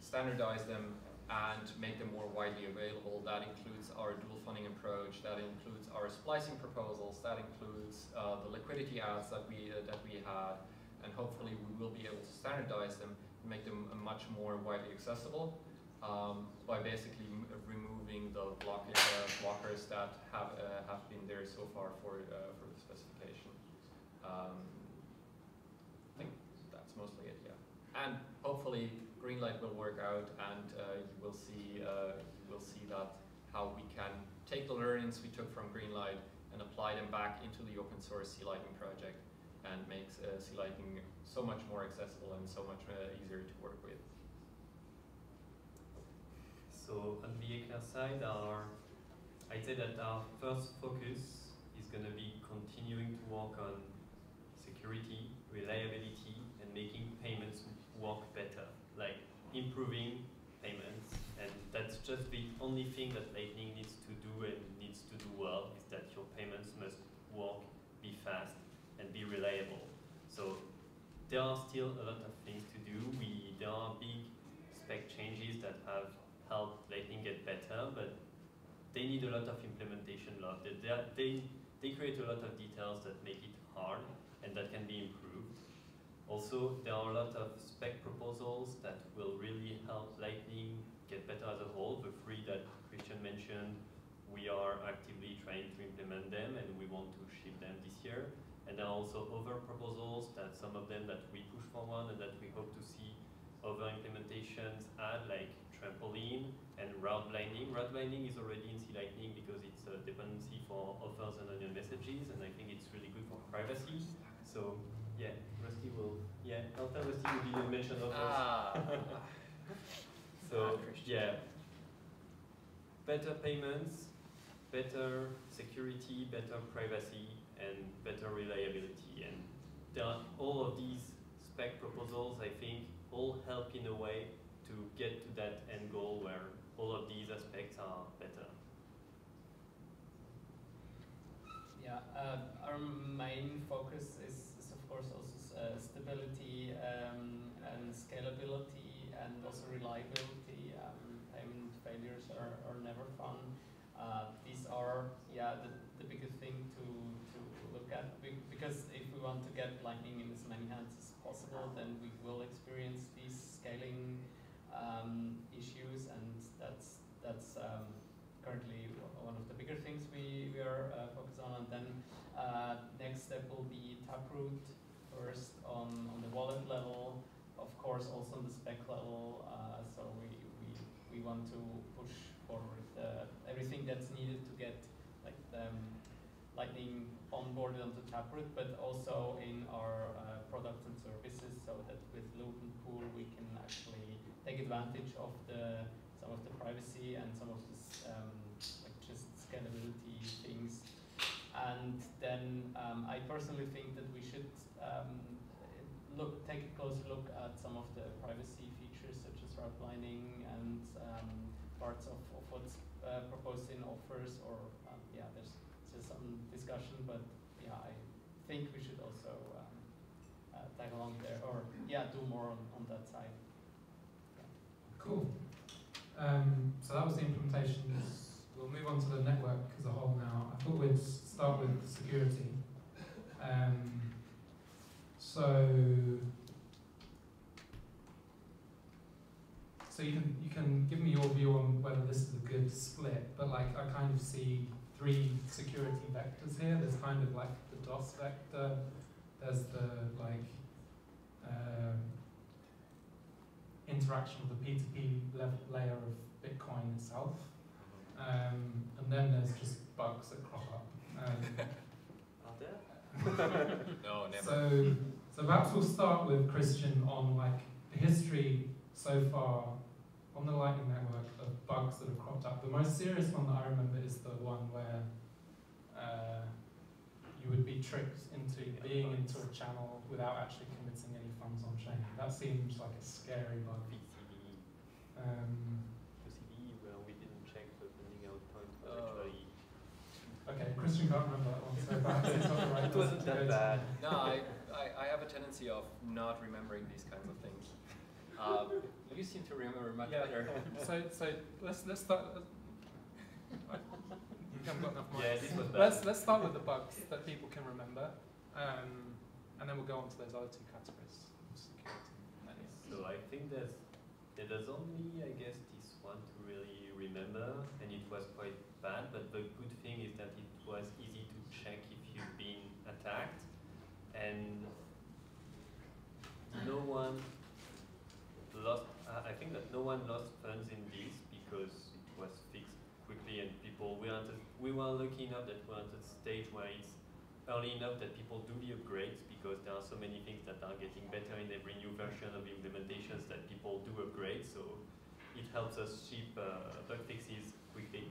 standardize them, and make them more widely available. That includes our dual funding approach. That includes our splicing proposals. That includes uh, the liquidity ads that we uh, that we had, and hopefully we will be able to standardize them and make them much more widely accessible um, by basically removing the block uh, blockers that have uh, have been there so far for uh, for the specification. Um, I think that's mostly it. Yeah, and hopefully Greenlight will work out, and uh, you will see uh, you will see that how we can take the learnings we took from Greenlight and apply them back into the open source C Lightning project and makes uh, C Lightning so much more accessible and so much easier to work with. So on the Eclair side, our, I'd say that our first focus is going to be continuing to work on security, reliability, and making payments work better, like improving payments. And that's just the only thing that Lightning needs to do and needs to do well, is that your payments must work, be fast, and be reliable. So there are still a lot of things to do. We, there are big spec changes that have helped Lightning get better, but they need a lot of implementation love. They, they, they create a lot of details that make it hard and that can be improved. Also, there are a lot of spec proposals that will really help Lightning get better as a whole. The three that Christian mentioned, we are actively trying to implement them and we want to ship them this year. And there are also other proposals that some of them that we push forward and that we hope to see other implementations add, like trampoline and route binding. Route binding is already in C Lightning because it's a dependency for offers and onion messages, and I think it's really good for privacy. So yeah, Rusty will, yeah, I'll tell Rusty you didn't mention offers. Ah. so yeah, better payments, better security, better privacy, and better reliability. And there are all of these spec proposals, I think, all help in a way to get to that end goal where all of these aspects are better. Yeah, uh, our main focus is, is of course also uh, stability um, and scalability and also reliability. Um, payment failures are, are never fun. Uh, these are yeah the, the biggest thing to, to look at because if we want to get Lightning in as many hands as possible, then we will experience these scaling um, issues, and that's that's um, currently one of the bigger things we, we are uh, focused on. And then uh, next step will be Taproot first on, on the wallet level, of course also on the spec level. Uh, so we, we, we want to push forward uh, everything that's needed to get like um, Lightning onboarded onto Taproot, but also in our uh, products and services so that with Loop and Pool we can actually take advantage of the some of the privacy and some of this um, like just scalability things. And then um, I personally think that we should um, look take a closer look at some of the privacy features such as route binding and um, parts of, of what's uh, proposed in offers or um, yeah there's still some discussion but yeah I think we should also um, uh, tag along there or yeah do more on, on that side. Cool. Um, so that was the implementations. We'll move on to the network as a whole now. I thought we'd start with security. Um, so, so you can you can give me your view on whether this is a good split, but like I kind of see three security vectors here. There's kind of like the DOS vector. There's the like um, interaction with the P2P level layer of Bitcoin itself, um, and then there's just bugs that crop up. Um, Are there? No, never. so, so perhaps we'll start with Christian on like the history so far on the Lightning Network of bugs that have cropped up. The most serious one that I remember is the one where uh, you would be tricked into being into a channel without actually committing any funds on chain. That seems like a scary bug. Um, where we didn't check the funding out point was Oh. actually okay, Christian can't remember that one, so perhaps it's not the right It wasn't that bad. No, I, I, I have a tendency of not remembering these kinds of things. Uh, you seem to remember much Yeah. better. So, so let's let's start. I haven't got enough Yeah, mics. this was bad. Let's let's start with the bugs that people can remember, um, and then we'll go on to those other two categories. Security. So I think there's there's only I guess this one to really remember, and it was quite bad. But the good thing is that it was easy to check if you've been attacked, and no one lost. I think that no one lost funds in this because it was fixed quickly, and people we are at we were lucky enough that we're at a stage where it's early enough that people do the upgrades because there are so many things that are getting better in every new version of implementations that people do upgrade. So it helps us ship uh, bug fixes quickly.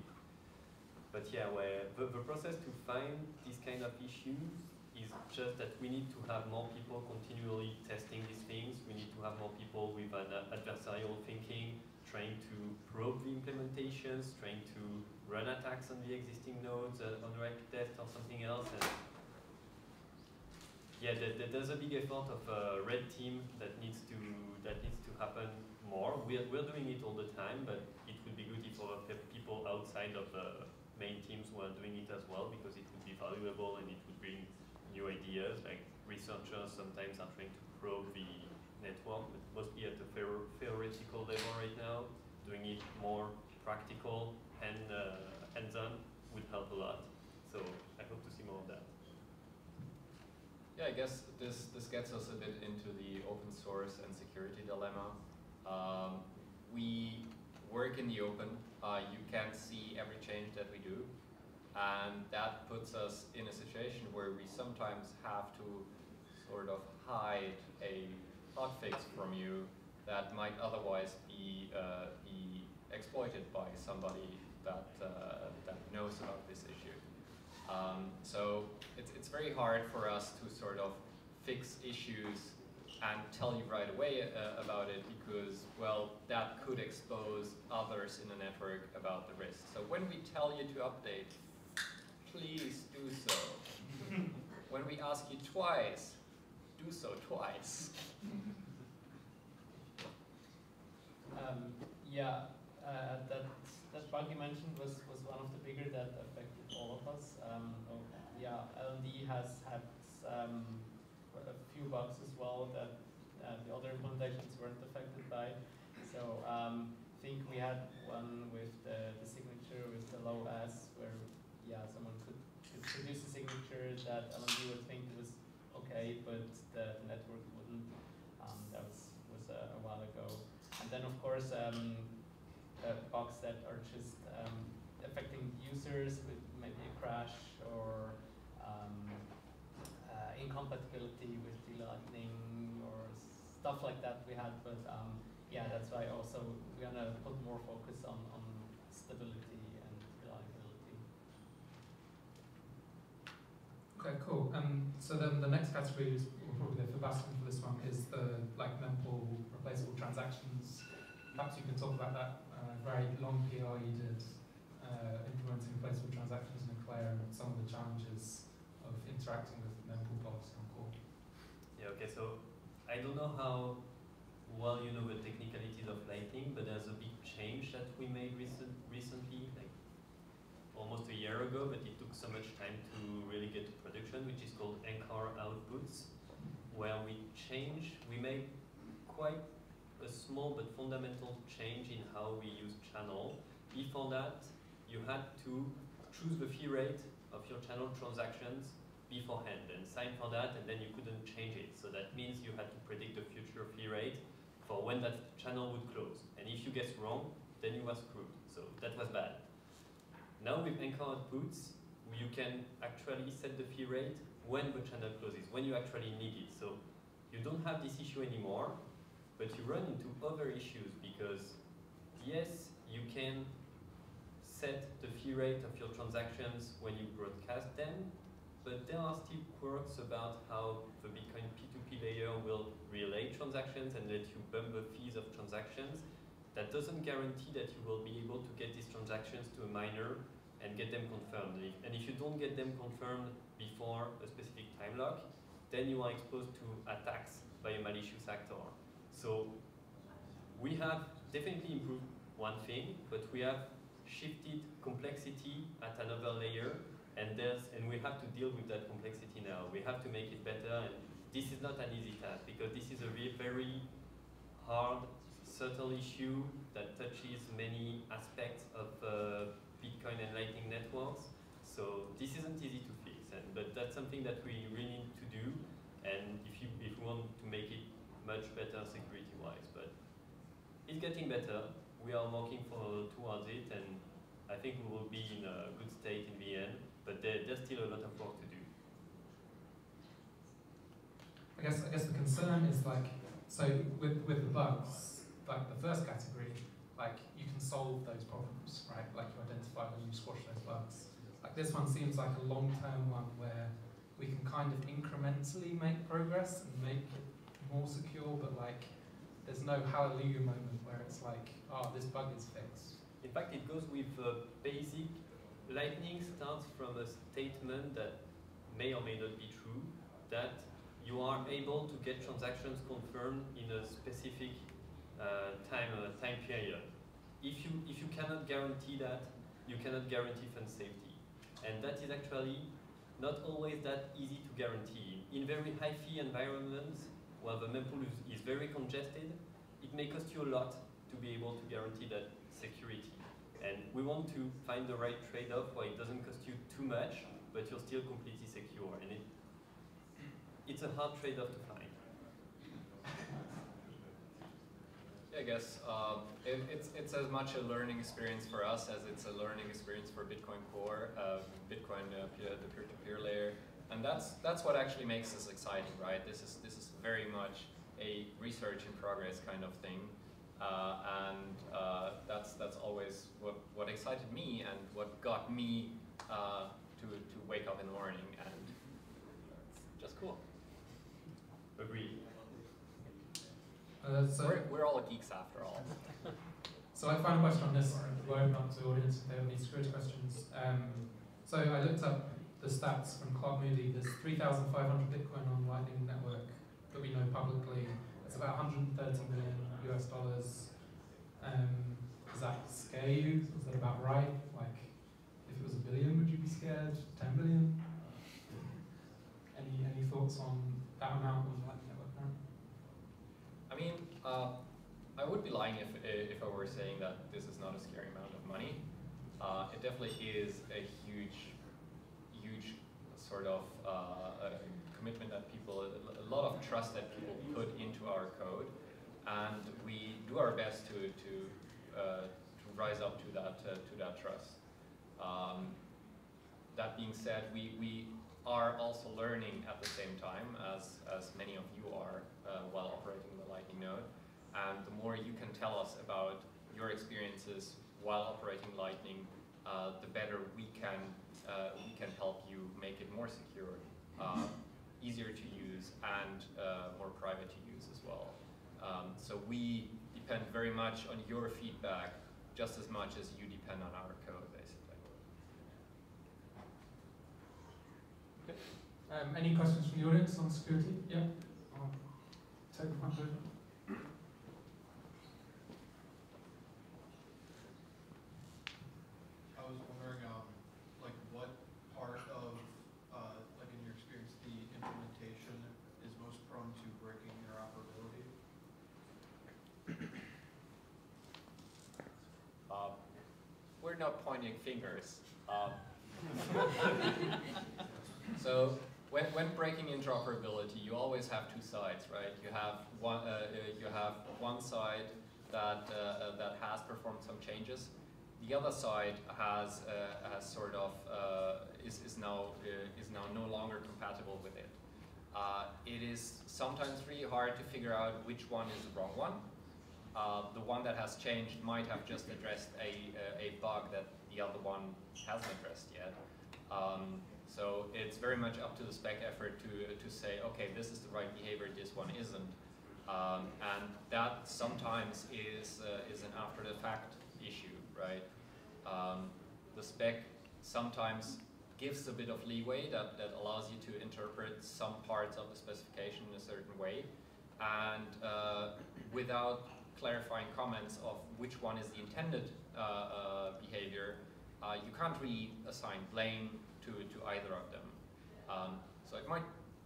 But yeah, where the, the process to find these kind of issues is just that we need to have more people continually testing these things. We need to have more people with an uh, adversarial thinking, trying to probe the implementations, trying to run attacks on the existing nodes uh, on the rec test or something else. And yeah, there, there- there's a big effort of a red team that needs to that needs to happen more. We're, we're doing it all the time, but it would be good if pe- people outside of the main teams were doing it as well because it would be valuable and it would bring new ideas. Like researchers sometimes are trying to probe the network, but mostly at the theoretical level right now. Doing it more practical and uh, hands-on would help a lot. So I hope to see more of that. Yeah, I guess this, this gets us a bit into the open source and security dilemma. Um, we work in the open. Uh, you can't see every change that we do. And that puts us in a situation where we sometimes have to sort of hide a hotfix from you that might otherwise be, uh, be exploited by somebody that, uh, that knows about this issue. Um, so it's, it's very hard for us to sort of fix issues and tell you right away uh, about it because, well, that could expose others in the network about the risk. So when we tell you to update, please do so. when we ask you twice, do so twice. Um, yeah, uh, that that bug you mentioned was, was one of the bigger that affected all of us. Um, oh, yeah, LND has had um, a few bugs as well that uh, the other implementations weren't affected by. So um, I think we had one with the, the signature with the low S where yeah someone could, could produce a signature that LND would think was okay, but the, the network wouldn't. Um, that was was a, a while ago. And then of course um, uh, bugs that are just um, affecting users with maybe a crash or um, uh, incompatibility with the lightning or stuff like that we had. But um, yeah, that's why also we're gonna put more focus on, on stability and reliability. Okay, cool. Um, so then the next category is probably for Bastien for this one is the like mempool replaceable transactions. Perhaps you can talk about that uh, very long PR you did uh, implementing replaceable transactions in Eclair and some of the challenges of interacting with mempool policy on core. Yeah, okay, so I don't know how well you know the technicalities of Lightning, but there's a big change that we made recent, recently, like almost a year ago, but it took so much time to really get to production, which is called Anchor Outputs, where we change, we made quite a small but fundamental change in how we use channel. Before that, you had to choose the fee rate of your channel transactions beforehand and sign for that, and then you couldn't change it. So that means you had to predict the future fee rate for when that channel would close. And if you guess wrong, then you were screwed. So that was bad. Now with Anchor outputs, you can actually set the fee rate when the channel closes, when you actually need it. So you don't have this issue anymore, but you run into other issues because yes, you can set the fee rate of your transactions when you broadcast them, but there are still quirks about how the Bitcoin P2P layer will relay transactions and let you bump the fees of transactions. That doesn't guarantee that you will be able to get these transactions to a miner and get them confirmed. And if you don't get them confirmed before a specific time lock, then you are exposed to attacks by a malicious actor. So we have definitely improved one thing, but we have shifted complexity at another layer, and there's and we have to deal with that complexity now. We have to make it better, and this is not an easy task because this is a very, hard, subtle issue that touches many aspects of uh, Bitcoin and Lightning networks. So this isn't easy to fix, and but that's something that we really need to do. And if you if we want to make it much better security-wise, but it's getting better. We are working for towards it, and I think we will be in a good state in the end. But there, there's still a lot of work to do. I guess I guess the concern is like so with with the bugs, like the first category, like you can solve those problems, right? Like you identify them, you squash those bugs. Like this one seems like a long term one where we can kind of incrementally make progress and make it more secure, but like there's no hallelujah moment where it's like, oh, this bug is fixed. In fact, it goes with uh, basic. Lightning starts from a statement that may or may not be true, that you are able to get transactions confirmed in a specific uh, time uh, time period. If you if you cannot guarantee that, you cannot guarantee fund safety, and that is actually not always that easy to guarantee. In very high fee environments, where the mempool is, is very congested, it may cost you a lot to be able to guarantee that security. And we want to find the right trade-off where it doesn't cost you too much, but you're still completely secure. And it, it's a hard trade-off to find. Yeah, I guess uh, it, it's, it's as much a learning experience for us as it's a learning experience for Bitcoin Core, uh, Bitcoin, uh, the peer-to-peer layer. And that's, that's what actually makes this exciting, right? This is, this is very much a research in progress kind of thing. Uh, and uh, that's, that's always what, what excited me and what got me uh, to, to wake up in the morning and it's just cool. Agreed. Uh, so we're, we're all geeks after all. so I final question on this, we'll open up to the audience if they have any security questions. Um, so I looked up the stats from Clark Moody. There's 3,500 Bitcoin on Lightning Network that we know publicly. It's about 130 million US dollars. Um, does that scare you? Is that about right? Like, if it was a billion, would you be scared? 10 billion? Any any thoughts on that amount on Lightning Network now? I mean, uh, I would be lying if, if I were saying that this is not a scary amount of money. Uh, it definitely is a huge, huge sort of uh, commitment that people, a lot of trust that people put into our code, and we do our best to to uh, to rise up to that uh, to that trust. Um, that being said, we we are also learning at the same time as as many of you are uh, while operating the Lightning node, and the more you can tell us about your experiences while operating Lightning, uh, the better we can uh, we can help you make it more secure, uh, easier to use, and uh, more private to use as well. Um, so we depend very much on your feedback, just as much as you depend on our code, basically. Okay. Um, any questions from the audience on security? Yeah. I'll take the front. I was wondering, um, like, what part of, uh, like in your experience, the implementation is most prone to breaking interoperability? Uh, we're we're not pointing fingers. Um, so when, when breaking interoperability, you always have two sides, right? You have one, uh, uh, you have one side that, uh, uh, that has performed some changes. The other side has, uh, has sort of, uh, is, is, now, is now no longer compatible with it. It is sometimes really hard to figure out which one is the wrong one. The one that has changed might have just addressed a, a, a bug that the other one hasn't addressed yet. Um, so it's very much up to the spec effort to, to say, okay, this is the right behavior, this one isn't. Um, and that sometimes is, uh, is an after the fact issue, right? Um, the spec sometimes gives a bit of leeway that, that allows you to interpret some parts of the specification in a certain way. And uh, without clarifying comments of which one is the intended uh, uh, behavior, uh, you can't really assign blame to, to either of them. Um, so it might,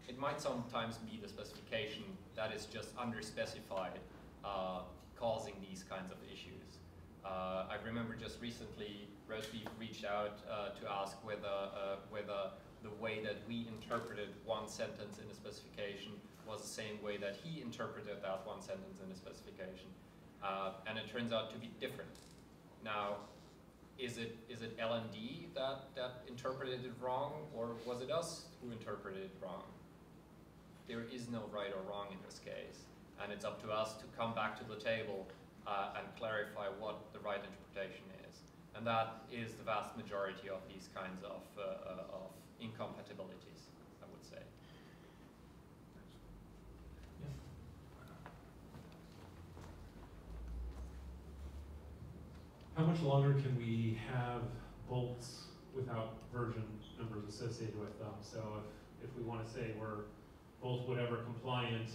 it might sometimes be the specification that is just underspecified uh, causing these kinds of issues. Uh, I remember just recently Roasbeef reached out uh, to ask whether, uh, whether the way that we interpreted one sentence in the specification was the same way that he interpreted that one sentence in the specification. Uh, and it turns out to be different. Now, is it is it LND that, that interpreted it wrong, or was it us who interpreted it wrong? There is no right or wrong in this case, and it's up to us to come back to the table uh, and clarify what the right interpretation is. And that is the vast majority of these kinds of, uh, uh, of incompatibilities, I would say. How much longer can we have bolts without version numbers associated with them? So if, if we want to say we're bolt whatever compliant,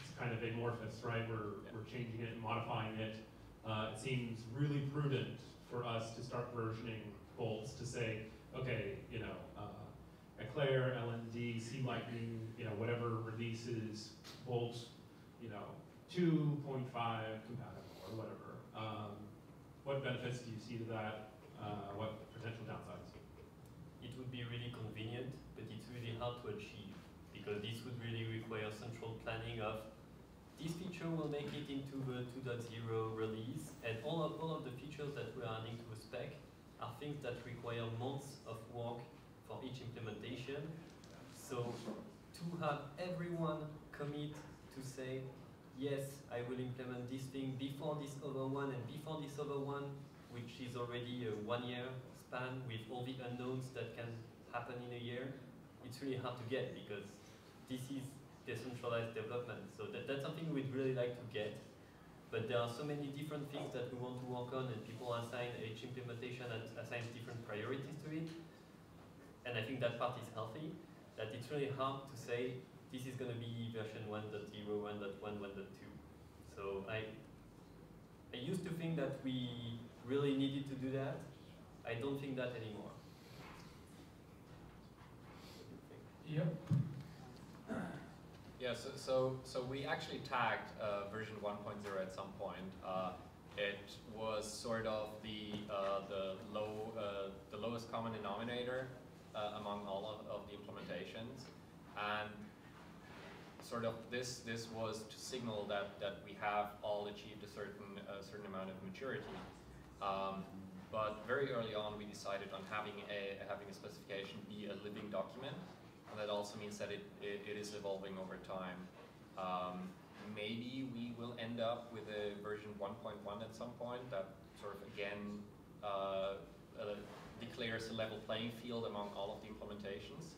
it's kind of amorphous, right? We're, we're changing it and modifying it. Uh, it seems really prudent for us to start versioning bolts to say, okay, you know, uh, Eclair, LND, C Lightning, you know, whatever releases bolt, you know, 2.5 compatible or whatever. Um, what benefits do you see to that? Uh, what potential downsides? It would be really convenient, but it's really hard to achieve because this would really require central planning of this feature will make it into the 2.0 release, and all of, all of the features that we are adding to the spec are things that require months of work for each implementation. So to have everyone commit to say, yes, I will implement this thing before this other one and before this other one, which is already a one year span with all the unknowns that can happen in a year, it's really hard to get because this is decentralized development. So that, that's something we'd really like to get. But there are so many different things that we want to work on and people assign each implementation and assigns different priorities to it. And I think that part is healthy, that it's really hard to say this is going to be version 1.0, 1.1, 1.2. So I, I used to think that we really needed to do that. I don't think that anymore. Yep. Yeah, so, so, so we actually tagged uh, version 1.0 at some point. Uh, it was sort of the, uh, the, low, uh, the lowest common denominator uh, among all of, of the implementations. And sort of this, this was to signal that, that we have all achieved a certain, a certain amount of maturity. Um, but very early on, we decided on having a, having a specification be a living document and that also means that it, it, it is evolving over time. Um, maybe we will end up with a version 1.1 at some point that sort of again uh, uh, declares a level playing field among all of the implementations,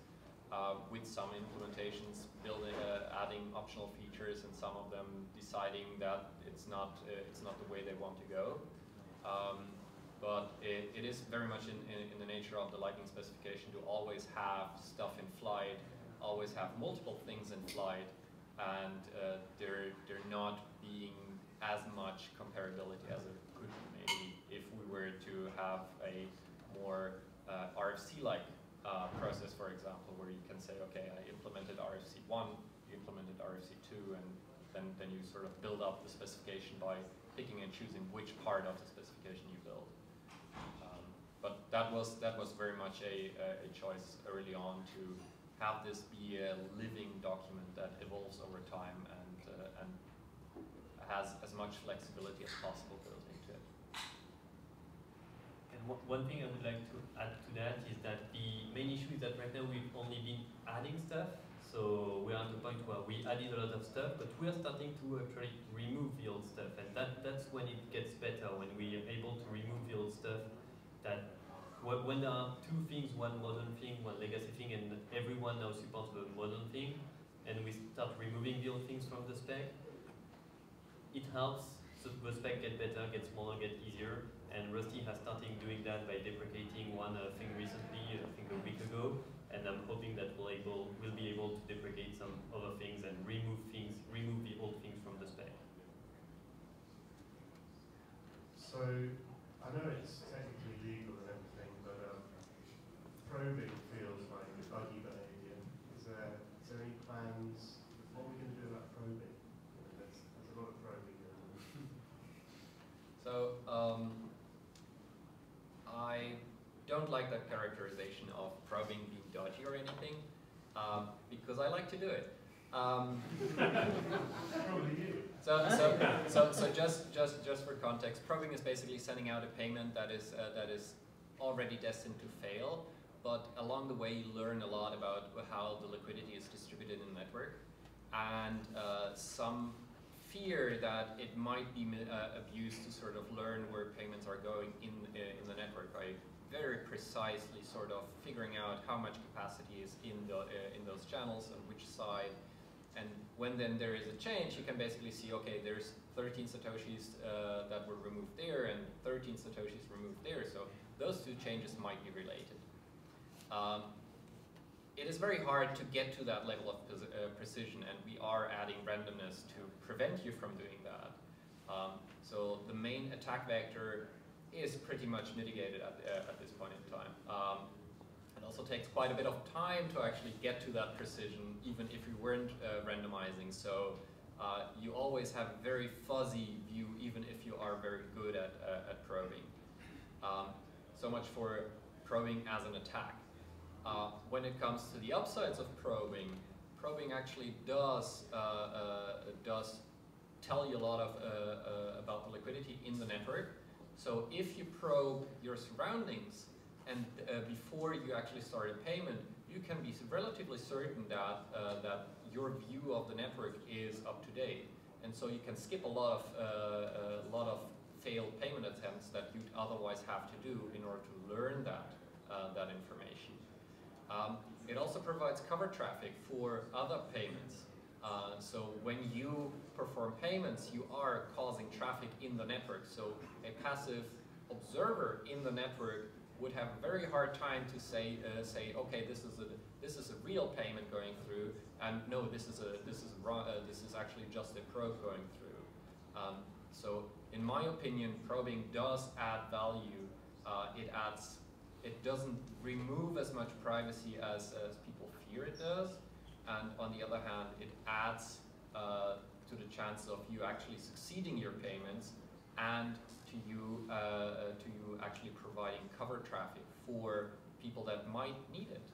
uh, with some implementations building, uh, adding optional features and some of them deciding that it's not, uh, it's not the way they want to go. Um, but it, it is very much in, in, in, the nature of the Lightning specification to always have stuff in flight, always have multiple things in flight, and uh, there not being as much comparability as it could be maybe if we were to have a more uh, RFC-like uh, process, for example, where you can say, okay, I implemented RFC 1, you implemented RFC 2, and then, then you sort of build up the specification by picking and choosing which part of the specification you build. Um, but that was that was very much a, a, choice early on to have this be a living document that evolves over time and uh, and has as much flexibility as possible one- thing I would like to add to that is that the main issue is that right now we've only been adding stuff. So we're at the point where we added a lot of stuff, but we are starting to actually remove the old stuff. And that, that's when it gets better, when we are able to remove the old stuff. That when there are two things, one modern thing, one legacy thing, and everyone now supports the modern thing, and we start removing the old things from the spec, it helps the spec get better, get smaller, get easier. And Rusty has started doing that by deprecating one uh, thing recently, I think a week ago. And I'm hoping that we'll able we'll be able to deprecate some other things and remove things, remove the old things from the spec. So, I know it's technically legal and everything, but um, probing feels like a buggy behaviour. Is there, is there any plans, what are we going to do about probing? You know, there's, there's a lot of probing going on. So um, I don't like that characterization of probing being dodgy or anything, um, because I like to do it. Um, so, so, so, so just, just, just for context, probing is basically sending out a payment that is, uh, that is already destined to fail, but along the way you learn a lot about how the liquidity is distributed in the network, and uh, some fear that it might be uh, abused to sort of learn where payments are going in, uh, in the network by very precisely sort of figuring out how much capacity is in, the, uh, in those channels and which side. And when then there is a change, you can basically see, okay, there's 13 satoshis uh, that were removed there and 13 satoshis removed there. So those two changes might be related. Um, it is very hard to get to that level of uh, precision, and we are adding randomness to prevent you from doing that. Um, so the main attack vector is pretty much mitigated at, uh, at this point in time. Um, it also takes quite a bit of time to actually get to that precision, even if you weren't uh, randomizing. So uh, you always have a very fuzzy view, even if you are very good at, uh, at probing. Um, so much for probing as an attack. Uh, when it comes to the upsides of probing, probing actually does uh, does tell you a lot of about the liquidity in the network. So if you probe your surroundings and uh, before you actually start a payment, you can be relatively certain that uh, that your view of the network is up to date, and so you can skip a lot of uh, a lot of failed payment attempts that you'd otherwise have to do in order to learn that uh, that information. Um, it also provides cover traffic for other payments. Uh, so when you perform payments, you are causing traffic in the network. So a passive observer in the network would have a very hard time to say, uh, say, okay, this is a this is a real payment going through, and no, this is a this is wrong. Uh, this is actually just a probe going through. Um, so in my opinion, probing does add value. Uh, it adds it doesn't remove as much privacy as, as people fear it does. And on the other hand, it adds uh, to the chance of you actually succeeding your payments and to you, uh, to you actually providing cover traffic for people that might need it.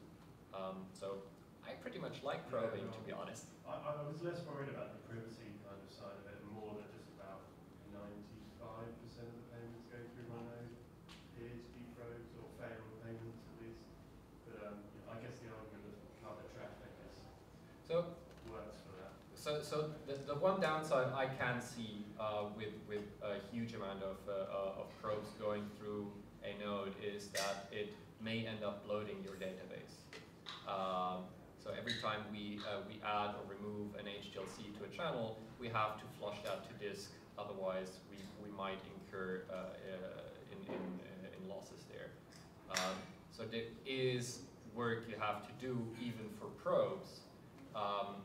Um, so I pretty much like probing, to be honest. I, I was less worried about the privacy kind of side of it, and more that just about 95% of the payments going through my node appear to be probes or failed payments at least. But um, I guess the argument of cover traffic, I guess, So works for that. So, the, the one downside I can see uh, with, with a huge amount of, uh, uh, of probes going through a node is that it may end up bloating your database. Um, so every time we, uh, we add or remove an HTLC to a channel, we have to flush that to disk, otherwise we, we might incur uh, uh, in, in, in losses there. Um, so there is work you have to do even for probes. Um,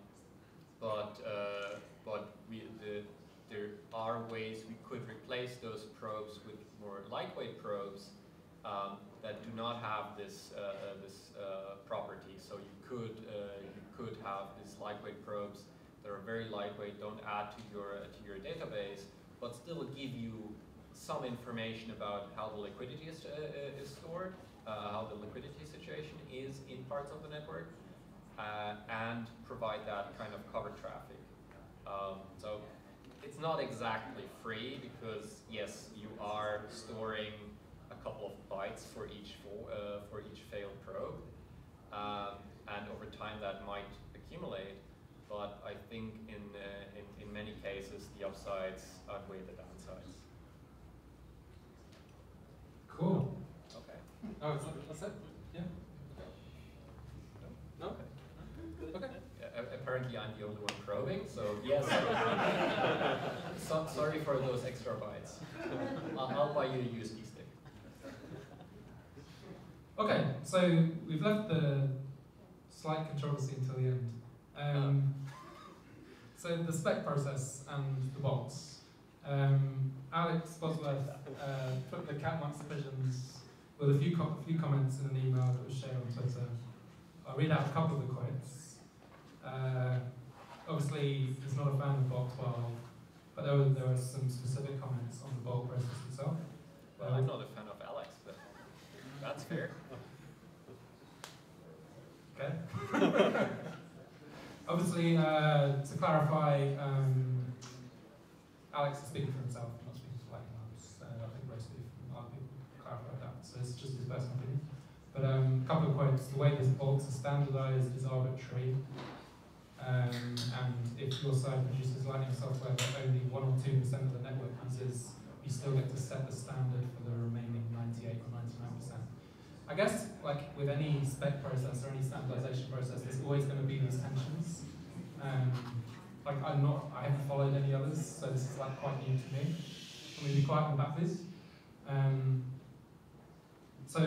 but uh, but we the, there are ways we could replace those probes with more lightweight probes um, that do not have this uh, uh, this uh, property. So you could uh, you could have these lightweight probes that are very lightweight, don't add to your to your database, but still give you some information about how the liquidity is, uh, is stored, uh, how the liquidity situation is in parts of the network, uh, and provide that kind of cover traffic. Um, so it's not exactly free because yes, you are storing a couple of bytes for each uh, for each failed probe, um, and over time that might accumulate. But I think in, uh, in in many cases the upsides outweigh the downsides. Cool. Okay. Oh, is that's it? Yeah. No. Okay. Okay. Yeah, a- apparently, I'm the only one probing, so yes. so, sorry for those extra bytes. I'll, buy you a USB stick. Okay, so we've left the slight controversy until the end. Um, so the spec process and the bolts. Um, Alex Bosworth uh, put the cat amongst the pigeons with a few, com- few comments in an email that was shared on Twitter. I'll read out a couple of the quotes. Uh, obviously, he's not a fan of Bolt 12, but there were, there were some specific comments on the bolt process itself. Well, I'm not a fan of Alex, but that's fair. Okay. Obviously, uh, to clarify, um, Alex is speaking for himself, not speaking for Lightning Labs. Uh, I think most of other people clarified that, so it's just his personal opinion. But um, a couple of quotes. The way this bolts are standardized is arbitrary. Um, and if your side produces Lightning software that only 1 or 2% of the network uses, you still get to set the standard for the remaining 98 or 99%. I guess, like with any spec process or any standardization process, there's always going to be these tensions. Um, like I'm not, I haven't followed any others, so this is like quite new to me. Going to be quiet on that, please. Um, so,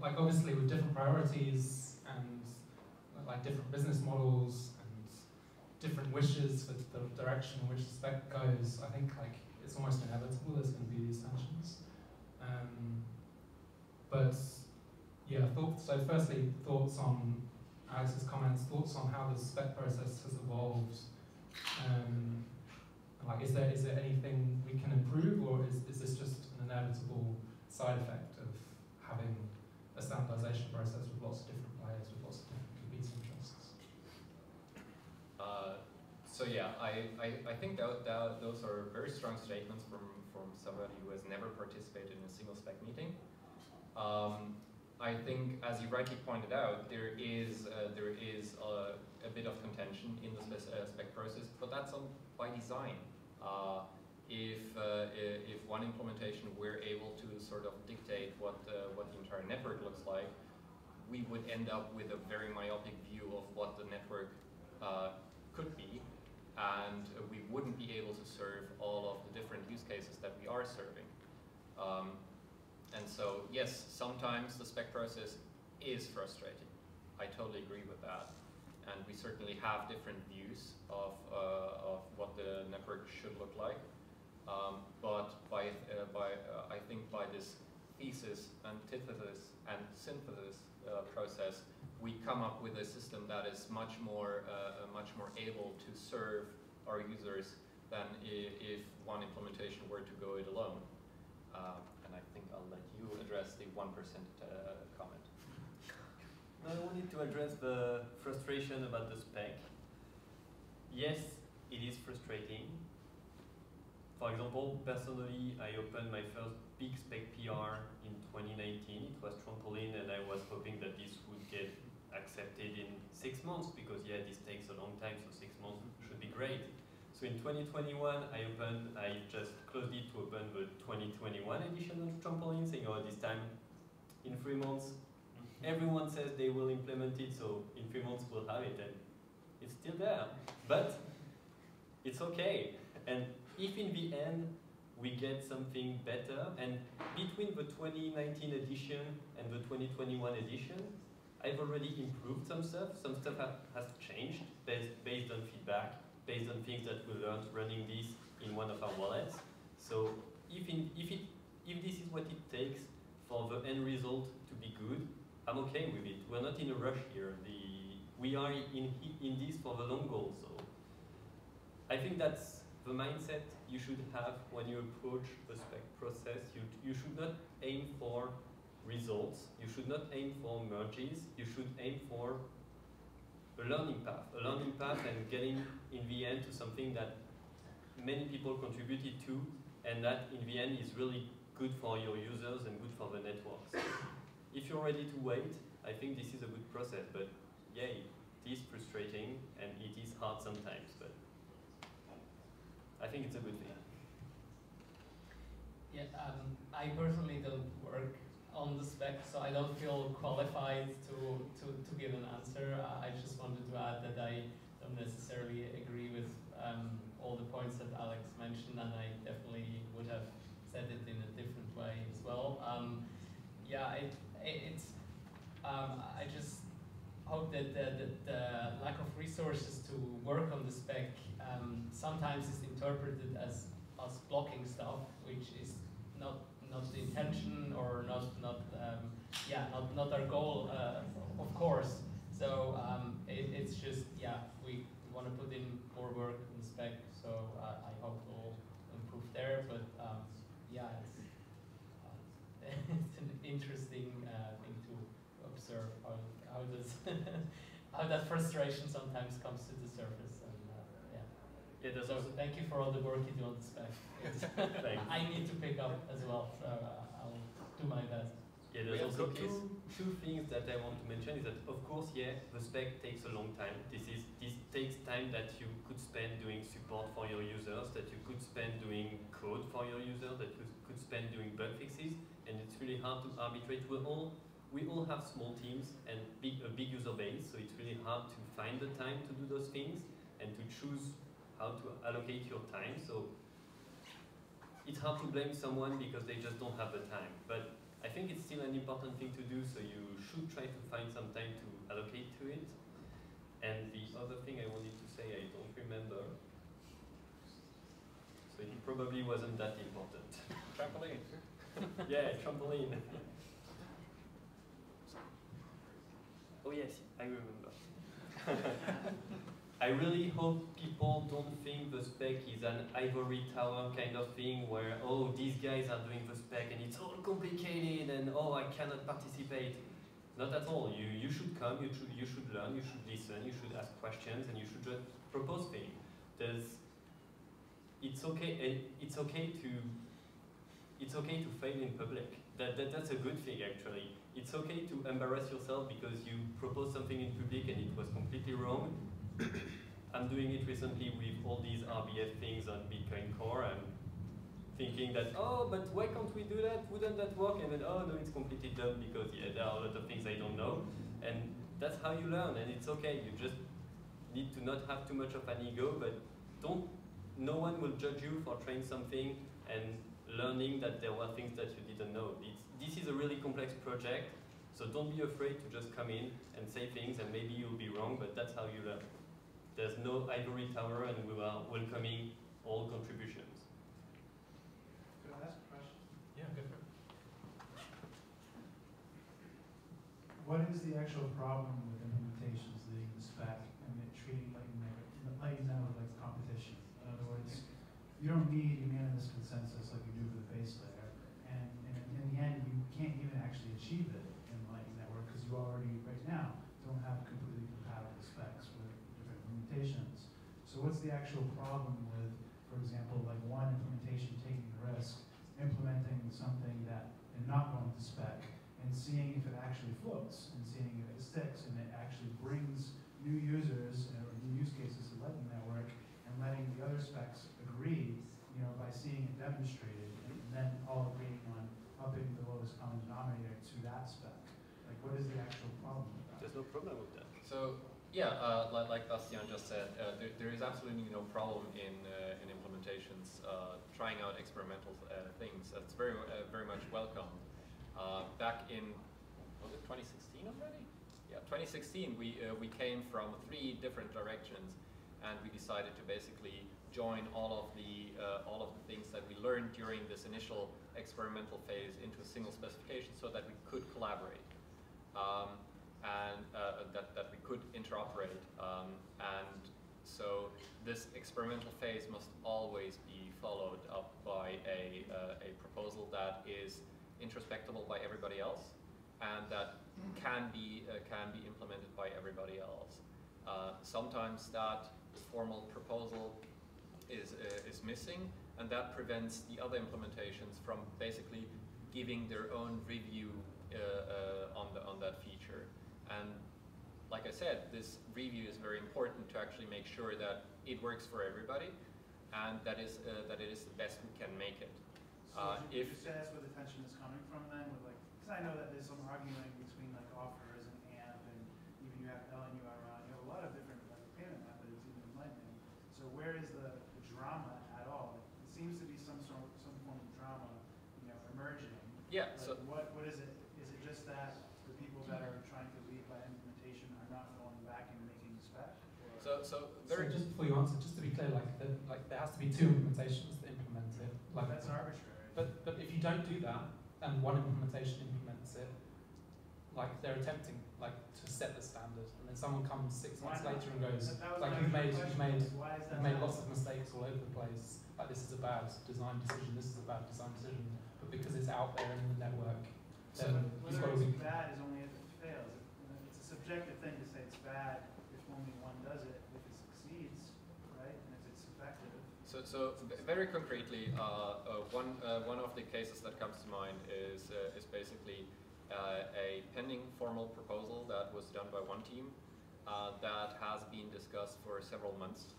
like obviously with different priorities and like different business models different wishes for the direction in which the spec goes, I think like it's almost inevitable there's going to be these tensions. Um, but yeah. So firstly, thoughts on Alex's comments. Thoughts on how the spec process has evolved. Um, like, is there is there anything we can improve, or is is this just an inevitable side effect of having a standardization process with lots of different players with lots of different competing interests? Uh, so yeah, I, I, I think that, that those are very strong statements from, from somebody who has never participated in a single spec meeting. Um, I think, as you rightly pointed out, there is uh, there is a, a, bit of contention in the spec, uh, spec process, but that's by design. Uh, if uh, if one implementation were able to sort of dictate what uh, what the entire network looks like, we would end up with a very myopic view of what the network could be, and we wouldn't be able to serve all of the different use cases that we are serving. Um, and so, yes, sometimes the spec process is frustrating. I totally agree with that. And we certainly have different views of, uh, of what the network should look like. Um, but by, uh, by uh, I think by this thesis, antithesis, and synthesis uh, process, we come up with a system that is much more, uh, much more able to serve our users than if, one implementation were to go it alone. Um, and I think I'll let you address the 1% uh, comment. No, I wanted to address the frustration about the spec. Yes, it is frustrating. For example, personally, I opened my first big spec PR in 2019. It was Trampoline, and I was hoping that this would get accepted in six months because, yeah, this takes a long time, so six months should be great. So in 2021, I opened, I just closed it to open the 2021 edition of Trampoline, saying, oh, this time in three months, everyone says they will implement it, so in three months we'll have it, and it's still there. But it's okay. And if in the end we get something better, and between the 2019 edition and the 2021 edition, I've already improved some stuff. Some stuff ha has changed based, based on feedback based on things that we learned running this in one of our wallets. So if, in, if, it, if this is what it takes for the end result to be good, I'm okay with it. We're not in a rush here. The, we are in, in this for the long goal. So I think that's the mindset you should have when you approach the spec process. You, you should not aim for results. You should not aim for merges. You should aim for a learning path, a learning path and getting in the end to something that many people contributed to and that in the end is really good for your users and good for the networks. if you're ready to wait, I think this is a good process, but yeah, it is frustrating and it is hard sometimes, but I think it's a good thing. Yeah, um, I personally don't work on the spec, so I don't feel qualified to, to, to give an answer. I just wanted to add that I don't necessarily agree with um, all the points that Alex mentioned, and I definitely would have said it in a different way as well. Um, yeah, it, it's, um, I just hope that the, the, the, lack of resources to work on the spec um, sometimes is interpreted as us blocking stuff, which is not the intention or not not um, yeah not not our goal uh, of course. So um, it, it's just yeah we, we want to put in more work in the spec. So uh, I hope we'll improve there. But um, yeah, it's uh, it's an interesting uh, thing to observe how how does how that frustration sometimes comes to the surface. And, yeah. Yeah, so thank you for all the work you do on the spec. I need to pick up as well, so uh, I'll do my best. Yeah, there's also two, two things that I want to mention is that of course, yeah, the spec takes a long time. This is this takes time that you could spend doing support for your users, that you could spend doing code for your users, that you could spend doing bug fixes, and it's really hard to arbitrate. We all we all have small teams and big a big user base, so it's really hard to find the time to do those things and to choose how to allocate your time. So it's hard to blame someone because they just don't have the time. But I think it's still an important thing to do, so you should try to find some time to allocate to it. And the other thing I wanted to say, I don't remember. So it probably wasn't that important. Trampoline. yeah, trampoline. oh yes, I remember. I really hope people don't think the spec is an ivory tower kind of thing where, oh, these guys are doing the spec and it's all complicated and, oh, I cannot participate. Not at all. You, you should come, you should, you should learn, you should listen, you should ask questions and you should just propose things. There's, it's okay, and it's okay to, it's okay to fail in public. That, that, that's a good thing actually. It's okay to embarrass yourself because you proposed something in public and it was completely wrong I'm doing it recently with all these RBF things on Bitcoin Core. I'm thinking that, oh, but why can't we do that? Wouldn't that work? And then, oh, no, it's completely dumb because yeah, there are a lot of things I don't know. And that's how you learn, and it's okay. You just need to not have too much of an ego, but don't, no one will judge you for trying something and learning that there were things that you didn't know. It's, this is a really complex project, so don't be afraid to just come in and say things, and maybe you'll be wrong, but that's how you learn. There's no ivory tower and we are welcoming all contributions. Could I ask a question? Yeah, go for it. What is the actual problem with implementations leading the spec and it treating Lightning Network, Lightning Network like competition? In other words, you don't need unanimous consensus like you do for the base layer, and, and in the end, you can't even actually achieve it in Lightning Network because you already, right now, don't have completely compatible specs with different implementations. So what's the actual problem with, for example, like one implementation taking the risk, implementing something that and not going to spec, and seeing if it actually floats, and seeing if it sticks, and it actually brings new users uh, or new use cases to Lightning Network, and letting the other specs agree, you know, by seeing it demonstrated, and then all agreeing on upping the lowest common denominator to that spec. Like, what is the actual problem with that? There's no problem with that. So yeah, uh, like, like Bastien just said, uh, there, there is absolutely no problem in uh, in implementations uh, trying out experimental uh, things. That's very uh, very much welcome. back in was it 2016 already? Yeah, 2016 we we came from three different directions, and we decided to basically join all of the all of the things that we learned during this initial experimental phase into a single specification, so that we could collaborate. Um, and uh, that, that we could interoperate. Um, and so this experimental phase must always be followed up by a, uh, a proposal that is introspectable by everybody else and that can be, uh, can be implemented by everybody else. Uh, sometimes that formal proposal is, uh, is missing and that prevents the other implementations from basically giving their own review uh, on, the, on that feature. And like I said, this review is very important to actually make sure that it works for everybody and that is uh, that it is the best we can make it. So Uh, if you say that's where the tension is coming from then, with like, because I know that there's some arguing between like offers and AMP, and even you have LNU around, you have a lot of different like payment methods, even in Lightning. So where is the, the drama at all? It seems to be some sort, some form of drama, you know, emerging. Yeah, Like, so- what, what is it? Is it just that the people that are trying to lead by implementation are not going back and making spec? Or- So, so So very just before you answer, just to be clear, like, the, like there has to be two implementations that implement it. Like That's arbitrary. But but if you don't do that and one implementation implements it, like they're attempting like to set the standard, and then someone comes six Why months not? later and goes, That- that was like you've made you've made is why is that you've made lots of mistakes all over the place. Like this is a bad design decision, this is a bad design decision. But because it's out there in the network, So whether it's bad is only if it fails. It's a subjective thing to say it's bad if only one does it. If it succeeds, right, and if it's effective. So, so very concretely, uh, uh, one, uh, one of the cases that comes to mind is, is basically a pending formal proposal that was done by one team that has been discussed for several months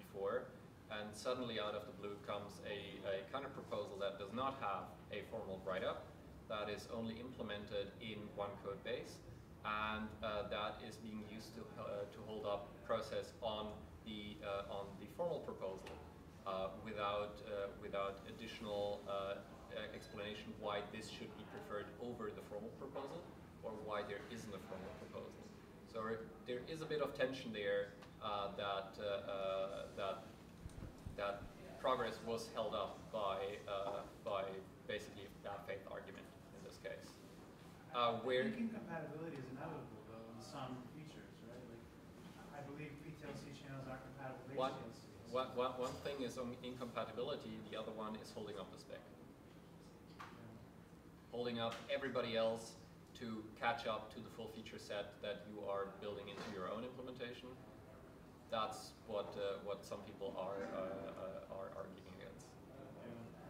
before. And suddenly out of the blue comes a, a counter proposal that does not have a formal write-up, that is only implemented in one code base, and uh, that is being used to, uh, to hold up process on the, uh, on the formal proposal without, uh, without additional uh, uh, explanation why this should be preferred over the formal proposal or why there isn't a formal proposal. So uh, there is a bit of tension there uh, that, uh, uh, that, that progress was held up by, uh, by basically bad faith argument in this case. Uh, where I think incompatibility is inevitable though in some features, right? Like, I believe PTLC channels are compatible with HTLC. One, one, one thing is on incompatibility, the other one is holding up the spec. Holding up everybody else to catch up to the full feature set that you are building into your own implementation. That's what, uh, what some people are, uh, uh, are arguing against.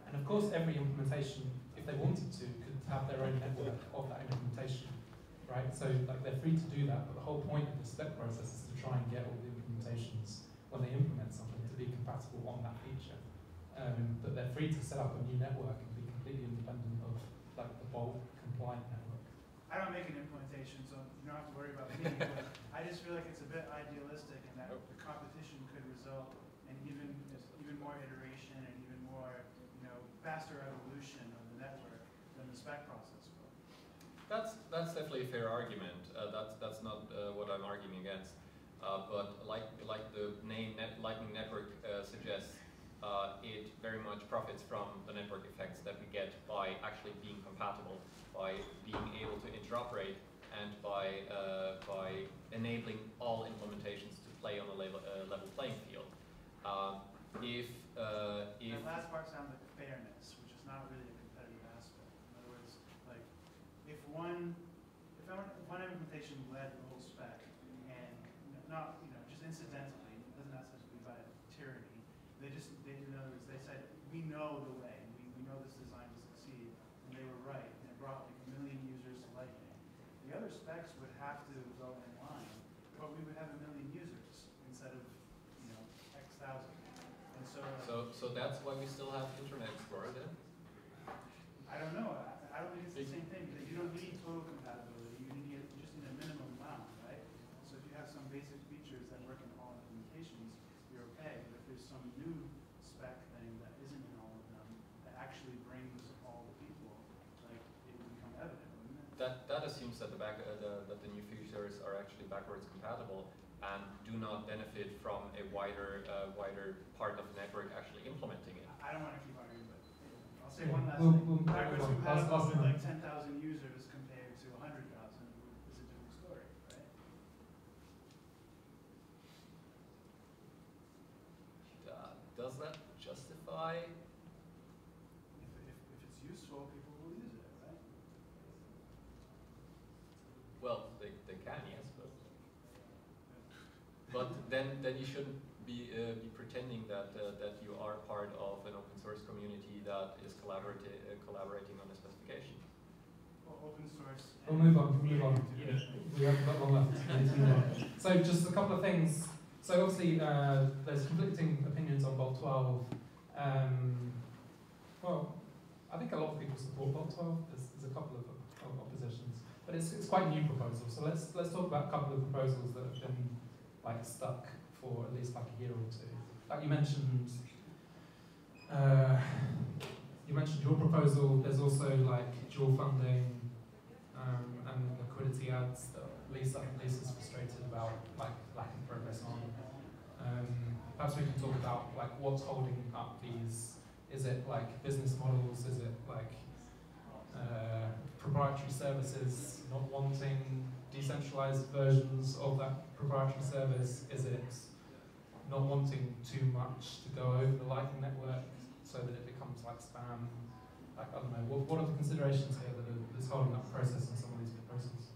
And of course, every implementation, if they wanted to, could have their own network of that implementation, right? So like they're free to do that, but the whole point of the spec process is to try and get all the implementations when they implement something be compatible on that feature. Um, but they're free to set up a new network and be completely independent of like the bolt compliant network. I don't make an implementation, so you don't have to worry about me. but I just feel like it's a bit idealistic and that the competition could result in even, even more iteration and even more, you know, faster evolution of the network than the spec process will. That's, that's definitely a fair argument. Uh, that's, that's not uh, what I'm arguing against. Uh, but like, like the name Net Lightning Network uh, suggests, uh, it very much profits from the network effects that we get by actually being compatible, by being able to interoperate, and by, uh, by enabling all implementations to play on a level, uh, level playing field. Um, if, uh, if That last part sounds like fairness, which is not really a competitive aspect. In other words, like, if one if one implementation led the whole spec, and n- not, you know, just incidentally, it doesn't necessarily be by tyranny, they just, they, in other words, they said, we know the way, we, we know this design will succeed, and they were right, and it brought like a million users to Lightning. The other specs would have to go in line, but we would have a million users instead of, you know, X thousand. And so. Uh, so, so that's why we still have Internet Explorer then? I don't know, I, I don't think it's the same thing, because you don't need total compatibility, you need, you just need a minimum amount, right? So if you have some basic features that work in all implementations, you're okay, but if there's some new spec thing that isn't in all of them, that actually brings all the people, like, it would become evident, wouldn't it? That, that assumes that the, back, uh, the, that the new features are actually backwards compatible and do not benefit from a wider, uh, wider part of the network actually implementing it. I don't wanna keep arguing, but I'll say one last we'll- thing. we'll Backwards compatible with like ten thousand users compared to a hundred thousand is a different story, right? does that justify? If, if, if it's useful, people will use it, right? Well, they, they can, yes, but but then then you shouldn't be uh, be pretending that uh, that you are part of an open source community that is collaborating uh, collaborating on a specification. Well, open source. We'll move on, move on. We haven't got long left. We need to move on. So just a couple of things. So obviously uh, there's conflicting opinions on Bolt 12. Um, well, I think a lot of people support Bolt 12. There's, there's a couple of, of oppositions, but it's, it's quite a new proposal. So let's let's talk about a couple of proposals that have been like stuck for at least like a year or two. Like you mentioned, uh, you mentioned your proposal. There's also like dual funding um, and liquidity ads that Lisa Lisa's frustrated about like lacking progress on. Um, perhaps we can talk about like what's holding up these. Is it like business models? Is it like uh, proprietary services not wanting decentralized versions of that proprietary service? Is it not wanting too much to go over the Lightning Network so that it becomes like spam? Like, I don't know, what, what are the considerations here that are that's holding up process in some of these proposals?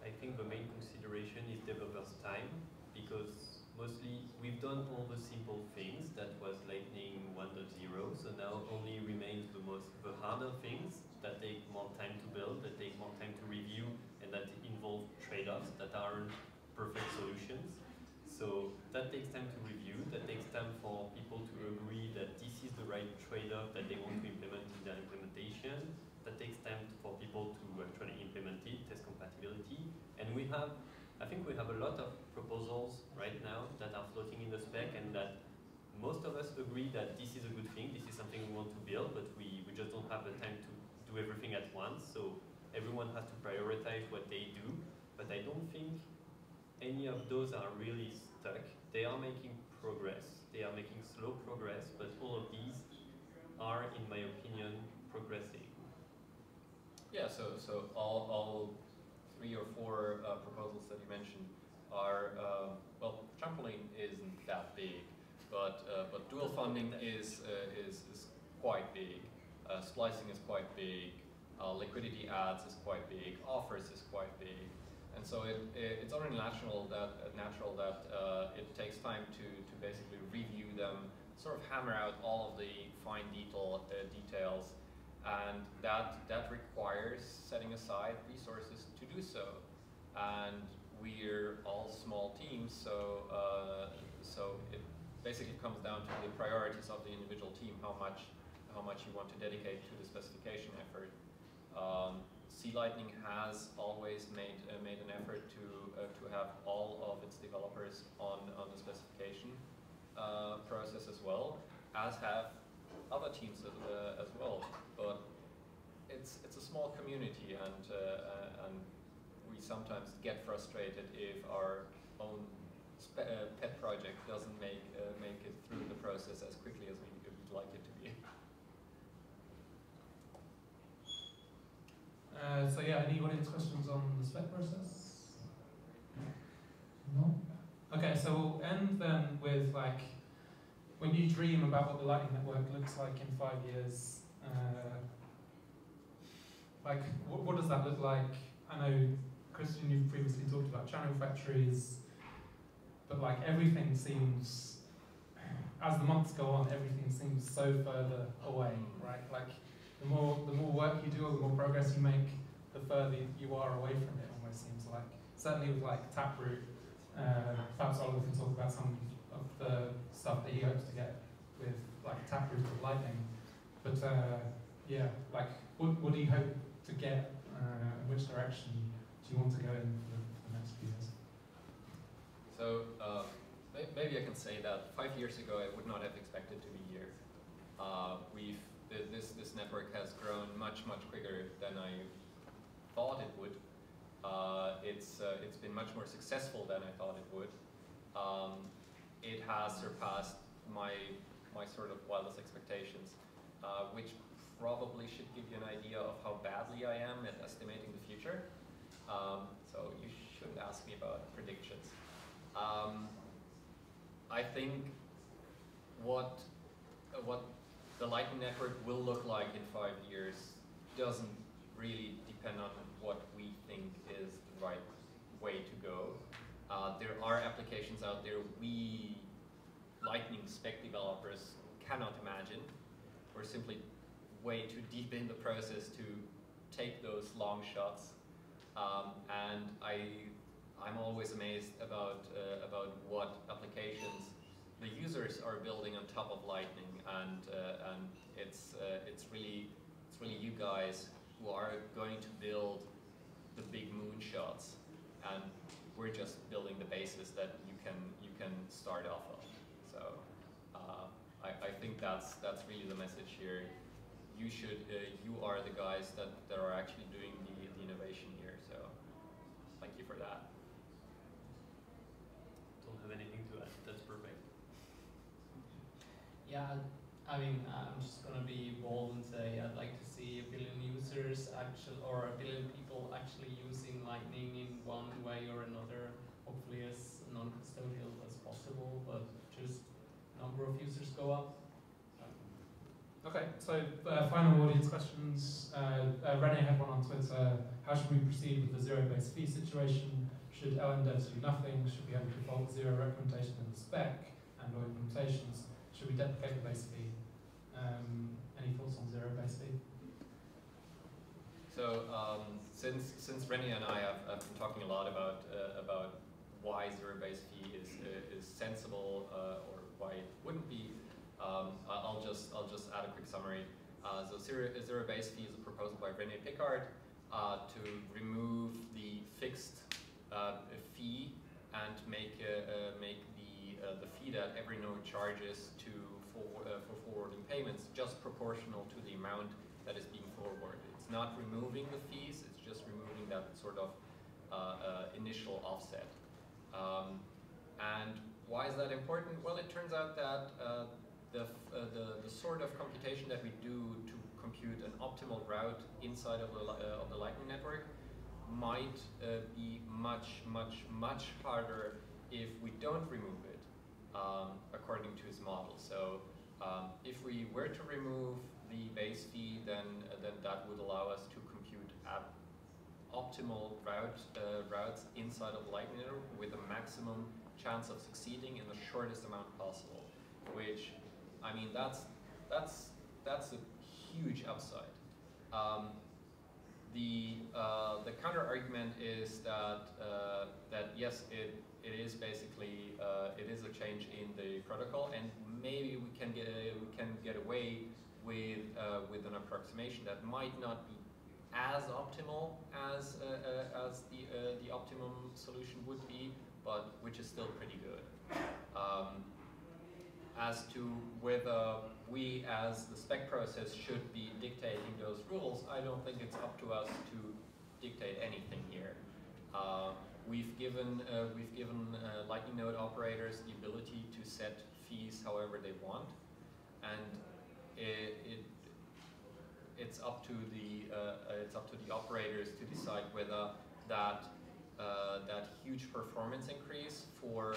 I think the main consideration is developers' time because mostly we've done all the simple things that was Lightning 1.0, so now only remains the most the harder things that take more time to build, that take more time to review, and that involve trade-offs that aren't perfect solutions. So that takes time to review, that takes time for people to agree that this is the right trade-off that they want to implement in their implementation. That takes time for people to actually implement it, test compatibility. And we have, I think we have a lot of proposals right now that are floating in the spec and that most of us agree that this is a good thing, this is something we want to build, but we, we just don't have the time to do everything at once. So everyone has to prioritize what they do, but I don't think any of those are really stuck. They are making progress. They are making slow progress, but all of these are, in my opinion, progressing. Yeah, so so all, all three or four uh, proposals that you mentioned are uh, well, trampoline isn't that big, but uh, but dual funding is uh, is is quite big. Uh, splicing is quite big. Uh, liquidity ads is quite big. Offers is quite big. And so it, it, it's only natural that natural that uh, it takes time to, to basically review them, sort of hammer out all of the fine detail uh, details, and that that requires setting aside resources to do so. And we're all small teams, so uh, so it basically comes down to the priorities of the individual team, how much how much you want to dedicate to the specification effort. Um, C Lightning has always made uh, made an effort to uh, to have all of its developers on on the specification uh, process as well, as have other teams as, uh, as well. But it's it's a small community, and and we sometimes get frustrated if our own pet project doesn't make make it through the process as quickly as we would like it to be. Uh, so yeah, any audience questions on the spec process? No? Okay, so we'll end then with like, when you dream about what the Lightning Network looks like in five years, uh, like, what, what does that look like? I know, Christian, you've previously talked about channel factories, but like everything seems, as the months go on, everything seems so further away, right? Like, the more the more work you do or the more progress you make, the further you are away from it. Almost seems like certainly with like Taproot. Uh, perhaps Oliver can talk about some of the stuff that he hopes to get with like Taproot or Lightning. But uh, yeah, like what what do you hope to get? Uh, which direction do you want to go in for the, for the next few years? So uh, maybe I can say that five years ago I would not have expected to be here. Uh, we've this this network has grown much much quicker than I thought it would. Uh, it's uh, it's been much more successful than I thought it would. Um, it has surpassed my my sort of wildest expectations, uh, which probably should give you an idea of how badly I am at estimating the future. Um, so you shouldn't ask me about predictions. Um, I think what what the Lightning Network will look like in five years doesn't really depend on what we think is the right way to go. Uh, there are applications out there we Lightning spec developers cannot imagine. We're simply way too deep in the process to take those long shots. Um, and I, I'm always amazed about, uh, about what applications the users are building on top of Lightning, and, uh, and it's, uh, it's, really, it's really you guys who are going to build the big moonshots, and we're just building the basis that you can, you can start off of. So uh, I, I think that's, that's really the message here you should, uh, you are the guys that, that are actually doing the, the innovation here. So thank you for that. Don't have anything to add. That's perfect. Yeah, I mean, I'm just gonna be bold and say I'd like to see a billion users actually, or a billion people actually using Lightning in one way or another. Hopefully as non-custodial as possible, but just number of users go up. Okay, so uh, final audience questions. Uh, uh, Rene had one on Twitter. How should we proceed with the zero-based fee situation? Should LNDevs do nothing? Should we have a default zero recommendation in the spec? Should we deprecate the base fee? Um, any thoughts on zero-based fee? So um, since since Rene and I have, have been talking a lot about uh, about why zero-based fee is uh, is sensible uh, or why it wouldn't be, um, I'll just I'll just add a quick summary. Uh, so zero, zero base fee is a proposal by Rene Pickhardt uh, to remove the fixed uh, fee and make make the uh, the fee that every node charges to for for forwarding payments just proportional to the amount that is being forwarded. It's not removing the fees; it's just removing that sort of initial offset. Um, and why is that important? Well, it turns out that the, uh, the, the sort of computation that we do to compute an optimal route inside of the, uh, of the Lightning Network might uh, be much, much, much harder if we don't remove it um, according to his model. So um, if we were to remove the base fee, then, uh, then that would allow us to compute optimal route, uh, routes inside of Lightning Network with a maximum chance of succeeding in the shortest amount possible, which I mean, that's, that's, that's a huge upside. Um, the, uh, the counter argument is that, uh, that yes, it, it is basically, uh, it is a change in the protocol and maybe we can get, we can get away with, uh, with an approximation that might not be as optimal as, uh, uh, as the, the optimum solution would be, but which is still pretty good. Um, as to whether we as the spec process should be dictating those rules, I don't think it's up to us to dictate anything here. Uh, we've given, uh, we've given uh, Lightning Node operators the ability to set fees however they want, and it, it it's up to the uh, it's up to the operators to decide whether that uh, that huge performance increase for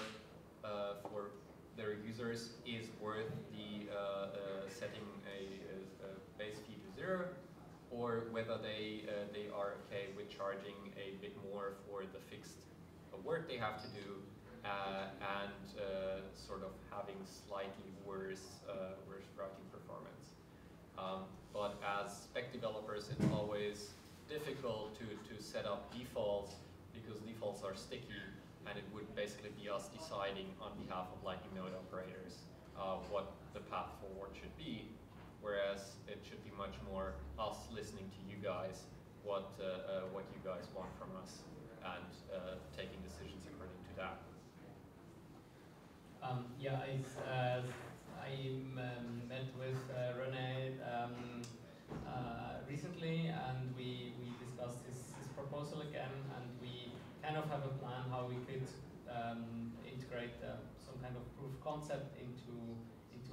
uh, for their users is worth the uh, uh, setting a, a, base fee to zero, or whether they uh, they are okay with charging a bit more for the fixed work they have to do, and sort of having slightly worse worse routing performance. Um, but as spec developers, it's always difficult to, to set up defaults because defaults are sticky and it would basically be us deciding on behalf of Lightning Node operators uh, what the path forward should be, whereas it should be much more us listening to you guys, what, uh, uh, what you guys want from us, and uh, taking decisions according to that. Um, yeah, I, uh, I um, met with uh, Rene um, recently, and we, we discussed this, his proposal again, and we kind of have a plan how we could um, integrate some kind of proof concept into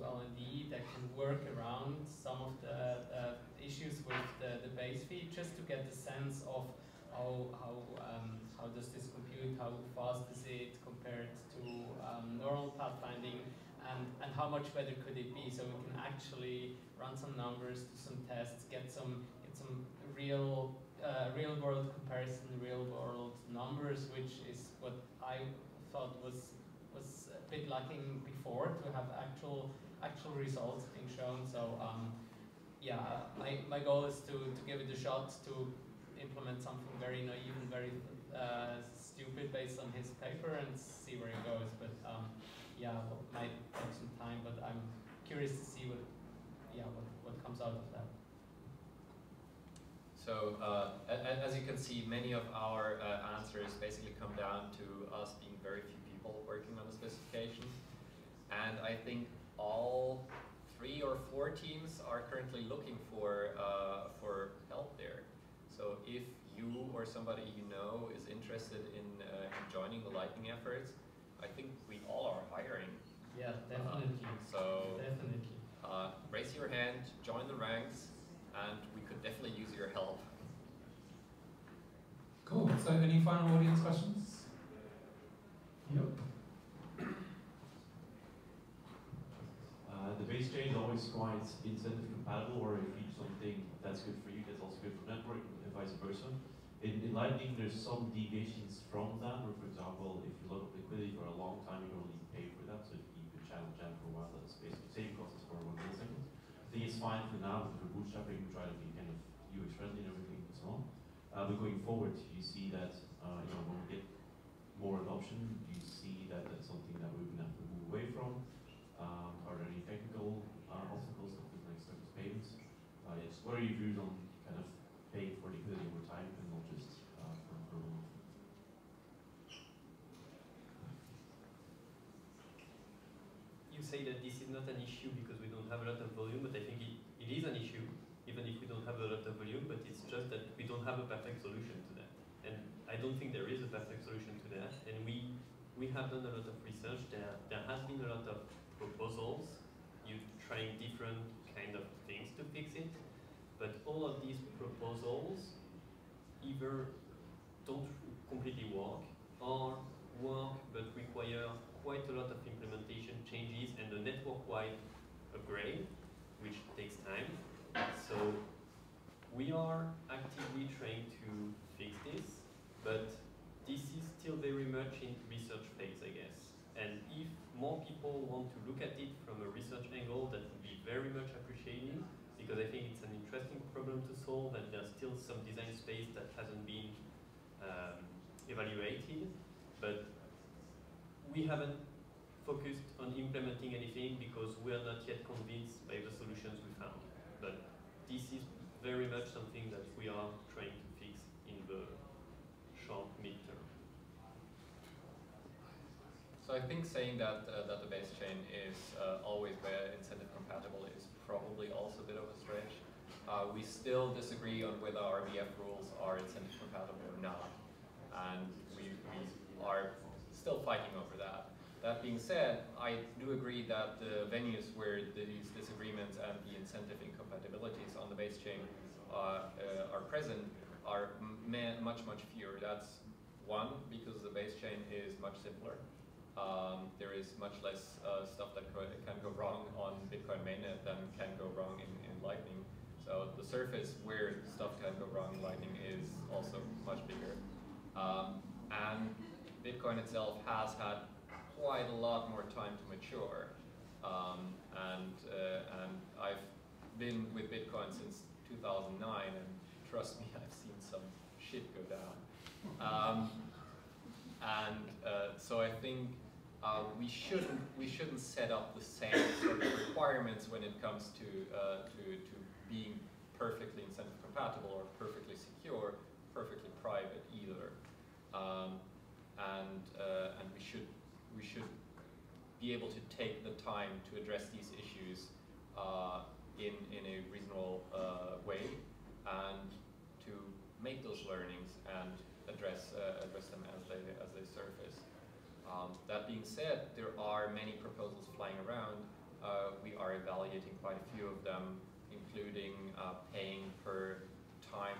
LND that can work around some of the uh, issues with the, the base fee, just to get the sense of how how um, how does this compute, how fast is it compared to um, normal pathfinding, and and how how much better could it be? So we can actually run some numbers, do some tests, get some get some real uh, real world comparison, real world numbers, which is what I thought was was a bit lacking before to have actual actual results being shown. So um, yeah, my, my goal is to, to give it a shot to implement something very naive and very uh, stupid based on his paper and see where it goes. But um, yeah, it might take some time, but I'm curious to see what yeah what, what comes out of that. So uh, as you can see, many of our uh, answers basically come down to us being very few people working on the specification. And I think all three or four teams are currently looking for, uh, for help there. So if you or somebody you know is interested in, uh, in joining the Lightning efforts, I think we all are hiring. Yeah, definitely. so definitely. Uh, raise your hand, join the ranks, and we could definitely use your help. Cool. So, any final audience questions? Yep. Uh, the base chain is always quite incentive compatible, or if you do something that's good for you, that's also good for network, and vice versa. In, in Lightning, there's some deviations from that, where for example, if you load up liquidity for a long time, you don't only pay for that, so if you your channel jam for a while, that's basically same cost as for one millisecond. I think it's fine for now, for bootstrapping, we try to be kind of UX friendly and everything and so on. Uh, but going forward, you see that, uh, you know, when we get more adoption, you see that that's something that we're gonna have to move away from. Um, are there any technical uh, obstacles we like service payments? Uh, yes, what are your views on kind of paying for liquidity over time and not just uh, for, for one? You say that this is not an issue because we don't have a lot of volume, but I think it, it is an issue, even if we don't have a lot of volume, but it's just that we don't have a perfect solution to that. And I don't think there is a perfect solution to that. And we, we have done a lot of research. There, there has been a lot of proposals. Trying different kind of things to fix it. But all of these proposals either don't completely work or work but require quite a lot of implementation changes and a network-wide upgrade, which takes time. So we are actively trying to fix this, but this is still very much in research phase, I guess. And if more people want to look at it from a research angle, that would be very much appreciated, because I think it's an interesting problem to solve, and there's still some design space that hasn't been um, evaluated. But we haven't focused on implementing anything because we are not yet convinced by the solutions we found. But this is very much something that we are trying to fix in the short midterm. So I think saying that uh, that the base chain is uh, always where incentive compatible is probably also a bit of a stretch. Uh, we still disagree on whether RBF rules are incentive compatible or not, and we, we are still fighting over that. That being said, I do agree that the venues where these disagreements and the incentive incompatibilities on the base chain uh, uh, are present are much, much fewer. That's one, because the base chain is much simpler. Um, there is much less uh, stuff that can go wrong on Bitcoin mainnet than can go wrong in, in Lightning. So the surface where stuff can go wrong in Lightning is also much bigger. Um, and Bitcoin itself has had quite a lot more time to mature. Um, and, uh, and I've been with Bitcoin since 2009, and trust me, I've seen some shit go down. Um, and uh, so I think uh, we shouldn't we shouldn't set up the same sort of requirements when it comes to uh, to to being perfectly incentive compatible or perfectly secure, perfectly private either. Um, and uh, and we should we should be able to take the time to address these issues uh, in in a reasonable uh, way and to make those learnings and address address them as they as they surface. Um, that being said, there are many proposals flying around. Uh, we are evaluating quite a few of them, including uh, paying per time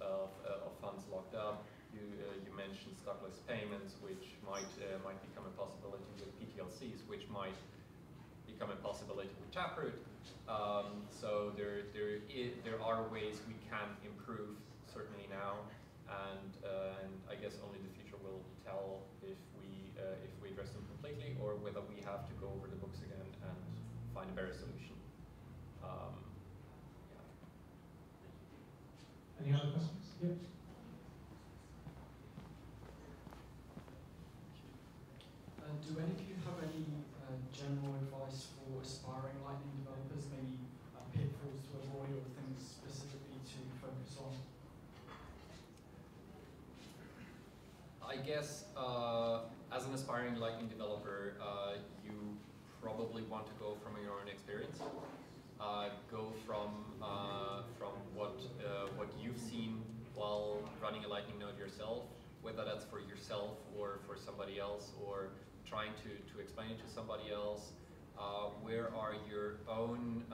of, uh, of funds locked up. You, uh, you mentioned stuckless payments, which might uh, might become a possibility with PTLCs, which might become a possibility with Taproot. Um, so there, there, there are ways we can improve certainly now, and, uh, and I guess only the future will tell if uh, if we address them completely or whether we have to go over the books again and find a better solution. Um, Any other questions? Yeah. Uh, do any of you have any uh, general advice for aspiring Lightning developers, maybe uh, pitfalls to avoid or things specifically to focus on? I guess uh, as an aspiring Lightning developer, uh, you probably want to go from your own experience. Uh, go from uh, from what uh, what you've seen while running a Lightning node yourself, whether that's for yourself or for somebody else, or trying to, to explain it to somebody else. Uh, where are your own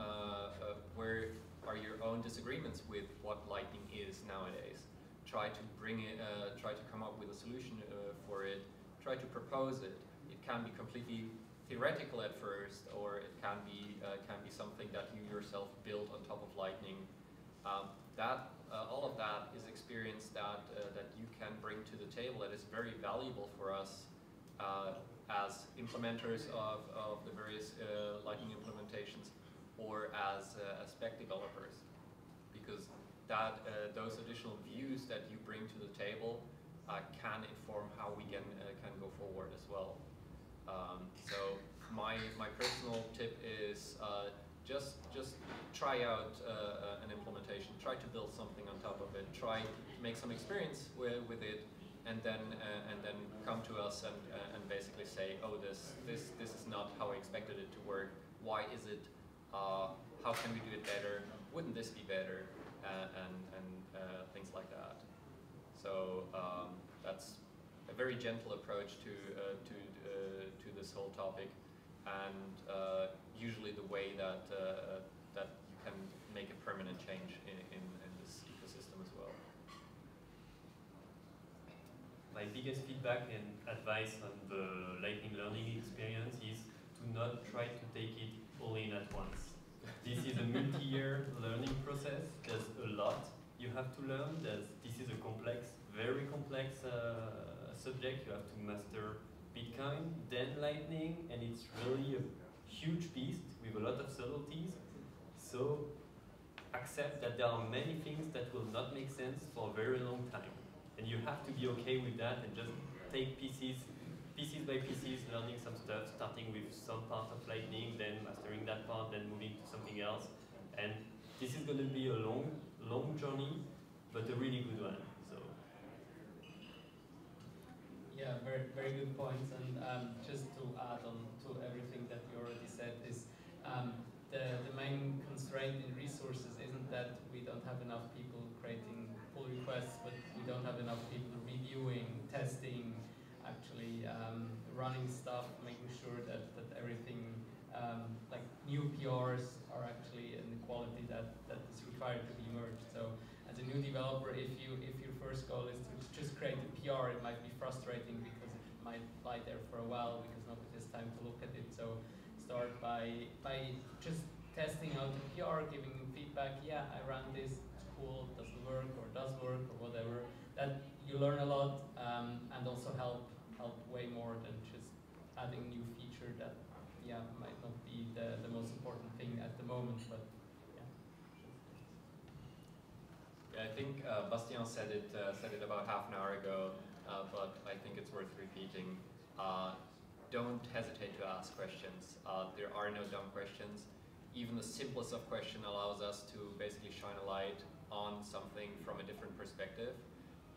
where are your own disagreements with what Lightning is nowadays? try to bring it, uh, try to come up with a solution uh, for it, try to propose it. It can be completely theoretical at first, or it can be uh, can be something that you yourself build on top of Lightning. Um, that uh, all of that is experience that uh, that you can bring to the table that is very valuable for us uh, as implementers of, of the various Lightning implementations, or as as spec developers, because that uh, those additional views that you bring to the table uh, can inform how we can uh, can go forward as well. Um, so my my personal tip is uh, just just try out uh, an implementation. Try to build something on top of it. Try to make some experience with, with it, and then uh, and then come to us and and basically say, oh, this this this is not how I expected it to work. Why is it? how can we do it better? Wouldn't this be better? and, and, uh, things like that. So um, that's a very gentle approach to, uh, to, uh, to this whole topic and usually the way that, that you can make a permanent change in, in, in this ecosystem as well. My biggest feedback and advice on the Lightning Learning experience is to not try to take it all in at once this is a multi-year learning process. There's a lot you have to learn. that this is a complex, very complex uh, subject. You have to master Bitcoin, then Lightning, and it's really a huge beast with a lot of subtleties. So accept that there are many things that will not make sense for a very long time. And you have to be okay with that and just take pieces pieces by pieces, learning some stuff, starting with some part of Lightning, then mastering that part, then moving to something else. And this is going to be a long, long journey, but a really good one. So. Yeah, very, very good points. And um, just to add on to everything that you already said is um, the, the main constraint in resources isn't that we don't have enough people creating pull requests, but we don't have enough people reviewing, testing, actually um, running stuff, making sure that, that everything, um, like new PRs are actually in the quality that, that is required to be merged. So as a new developer, if you if your first goal is to just create a PR, it might be frustrating because it might lie there for a while because nobody has time to look at it. So start by by just testing out the PR, giving feedback. Yeah, I ran this. It's cool. Doesn't work or does work or whatever. That you learn a lot um, and also help help way more than just adding new feature that yeah might not be the, the most important thing at the moment, but yeah. Yeah, I think uh, Bastien said it uh, said it about half an hour ago, uh, but I think it's worth repeating. Uh, don't hesitate to ask questions. Uh, there are no dumb questions. Even the simplest of question allows us to basically shine a light on something from a different perspective.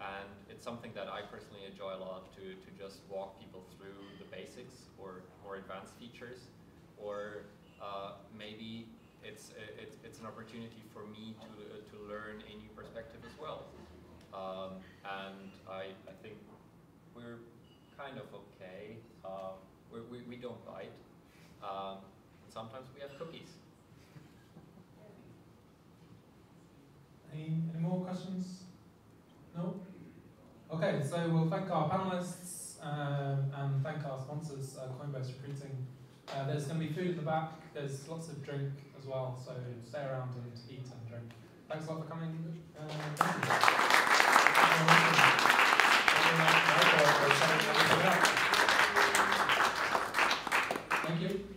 And it's something that I personally enjoy a lot to, to just walk people through the basics or more advanced features. Or uh, maybe it's, it's, it's an opportunity for me to, to learn a new perspective as well. Um, and I, I think we're kind of okay. Uh, we, we don't bite. Um, sometimes we have cookies. Any, any more questions? No? Okay, so we'll thank our panelists um, and thank our sponsors, uh, Coinbase Recruiting, Uh, there's going to be food in the back. There's lots of drink as well, so stay around and eat and drink. Thanks a lot for coming. Uh, thank you.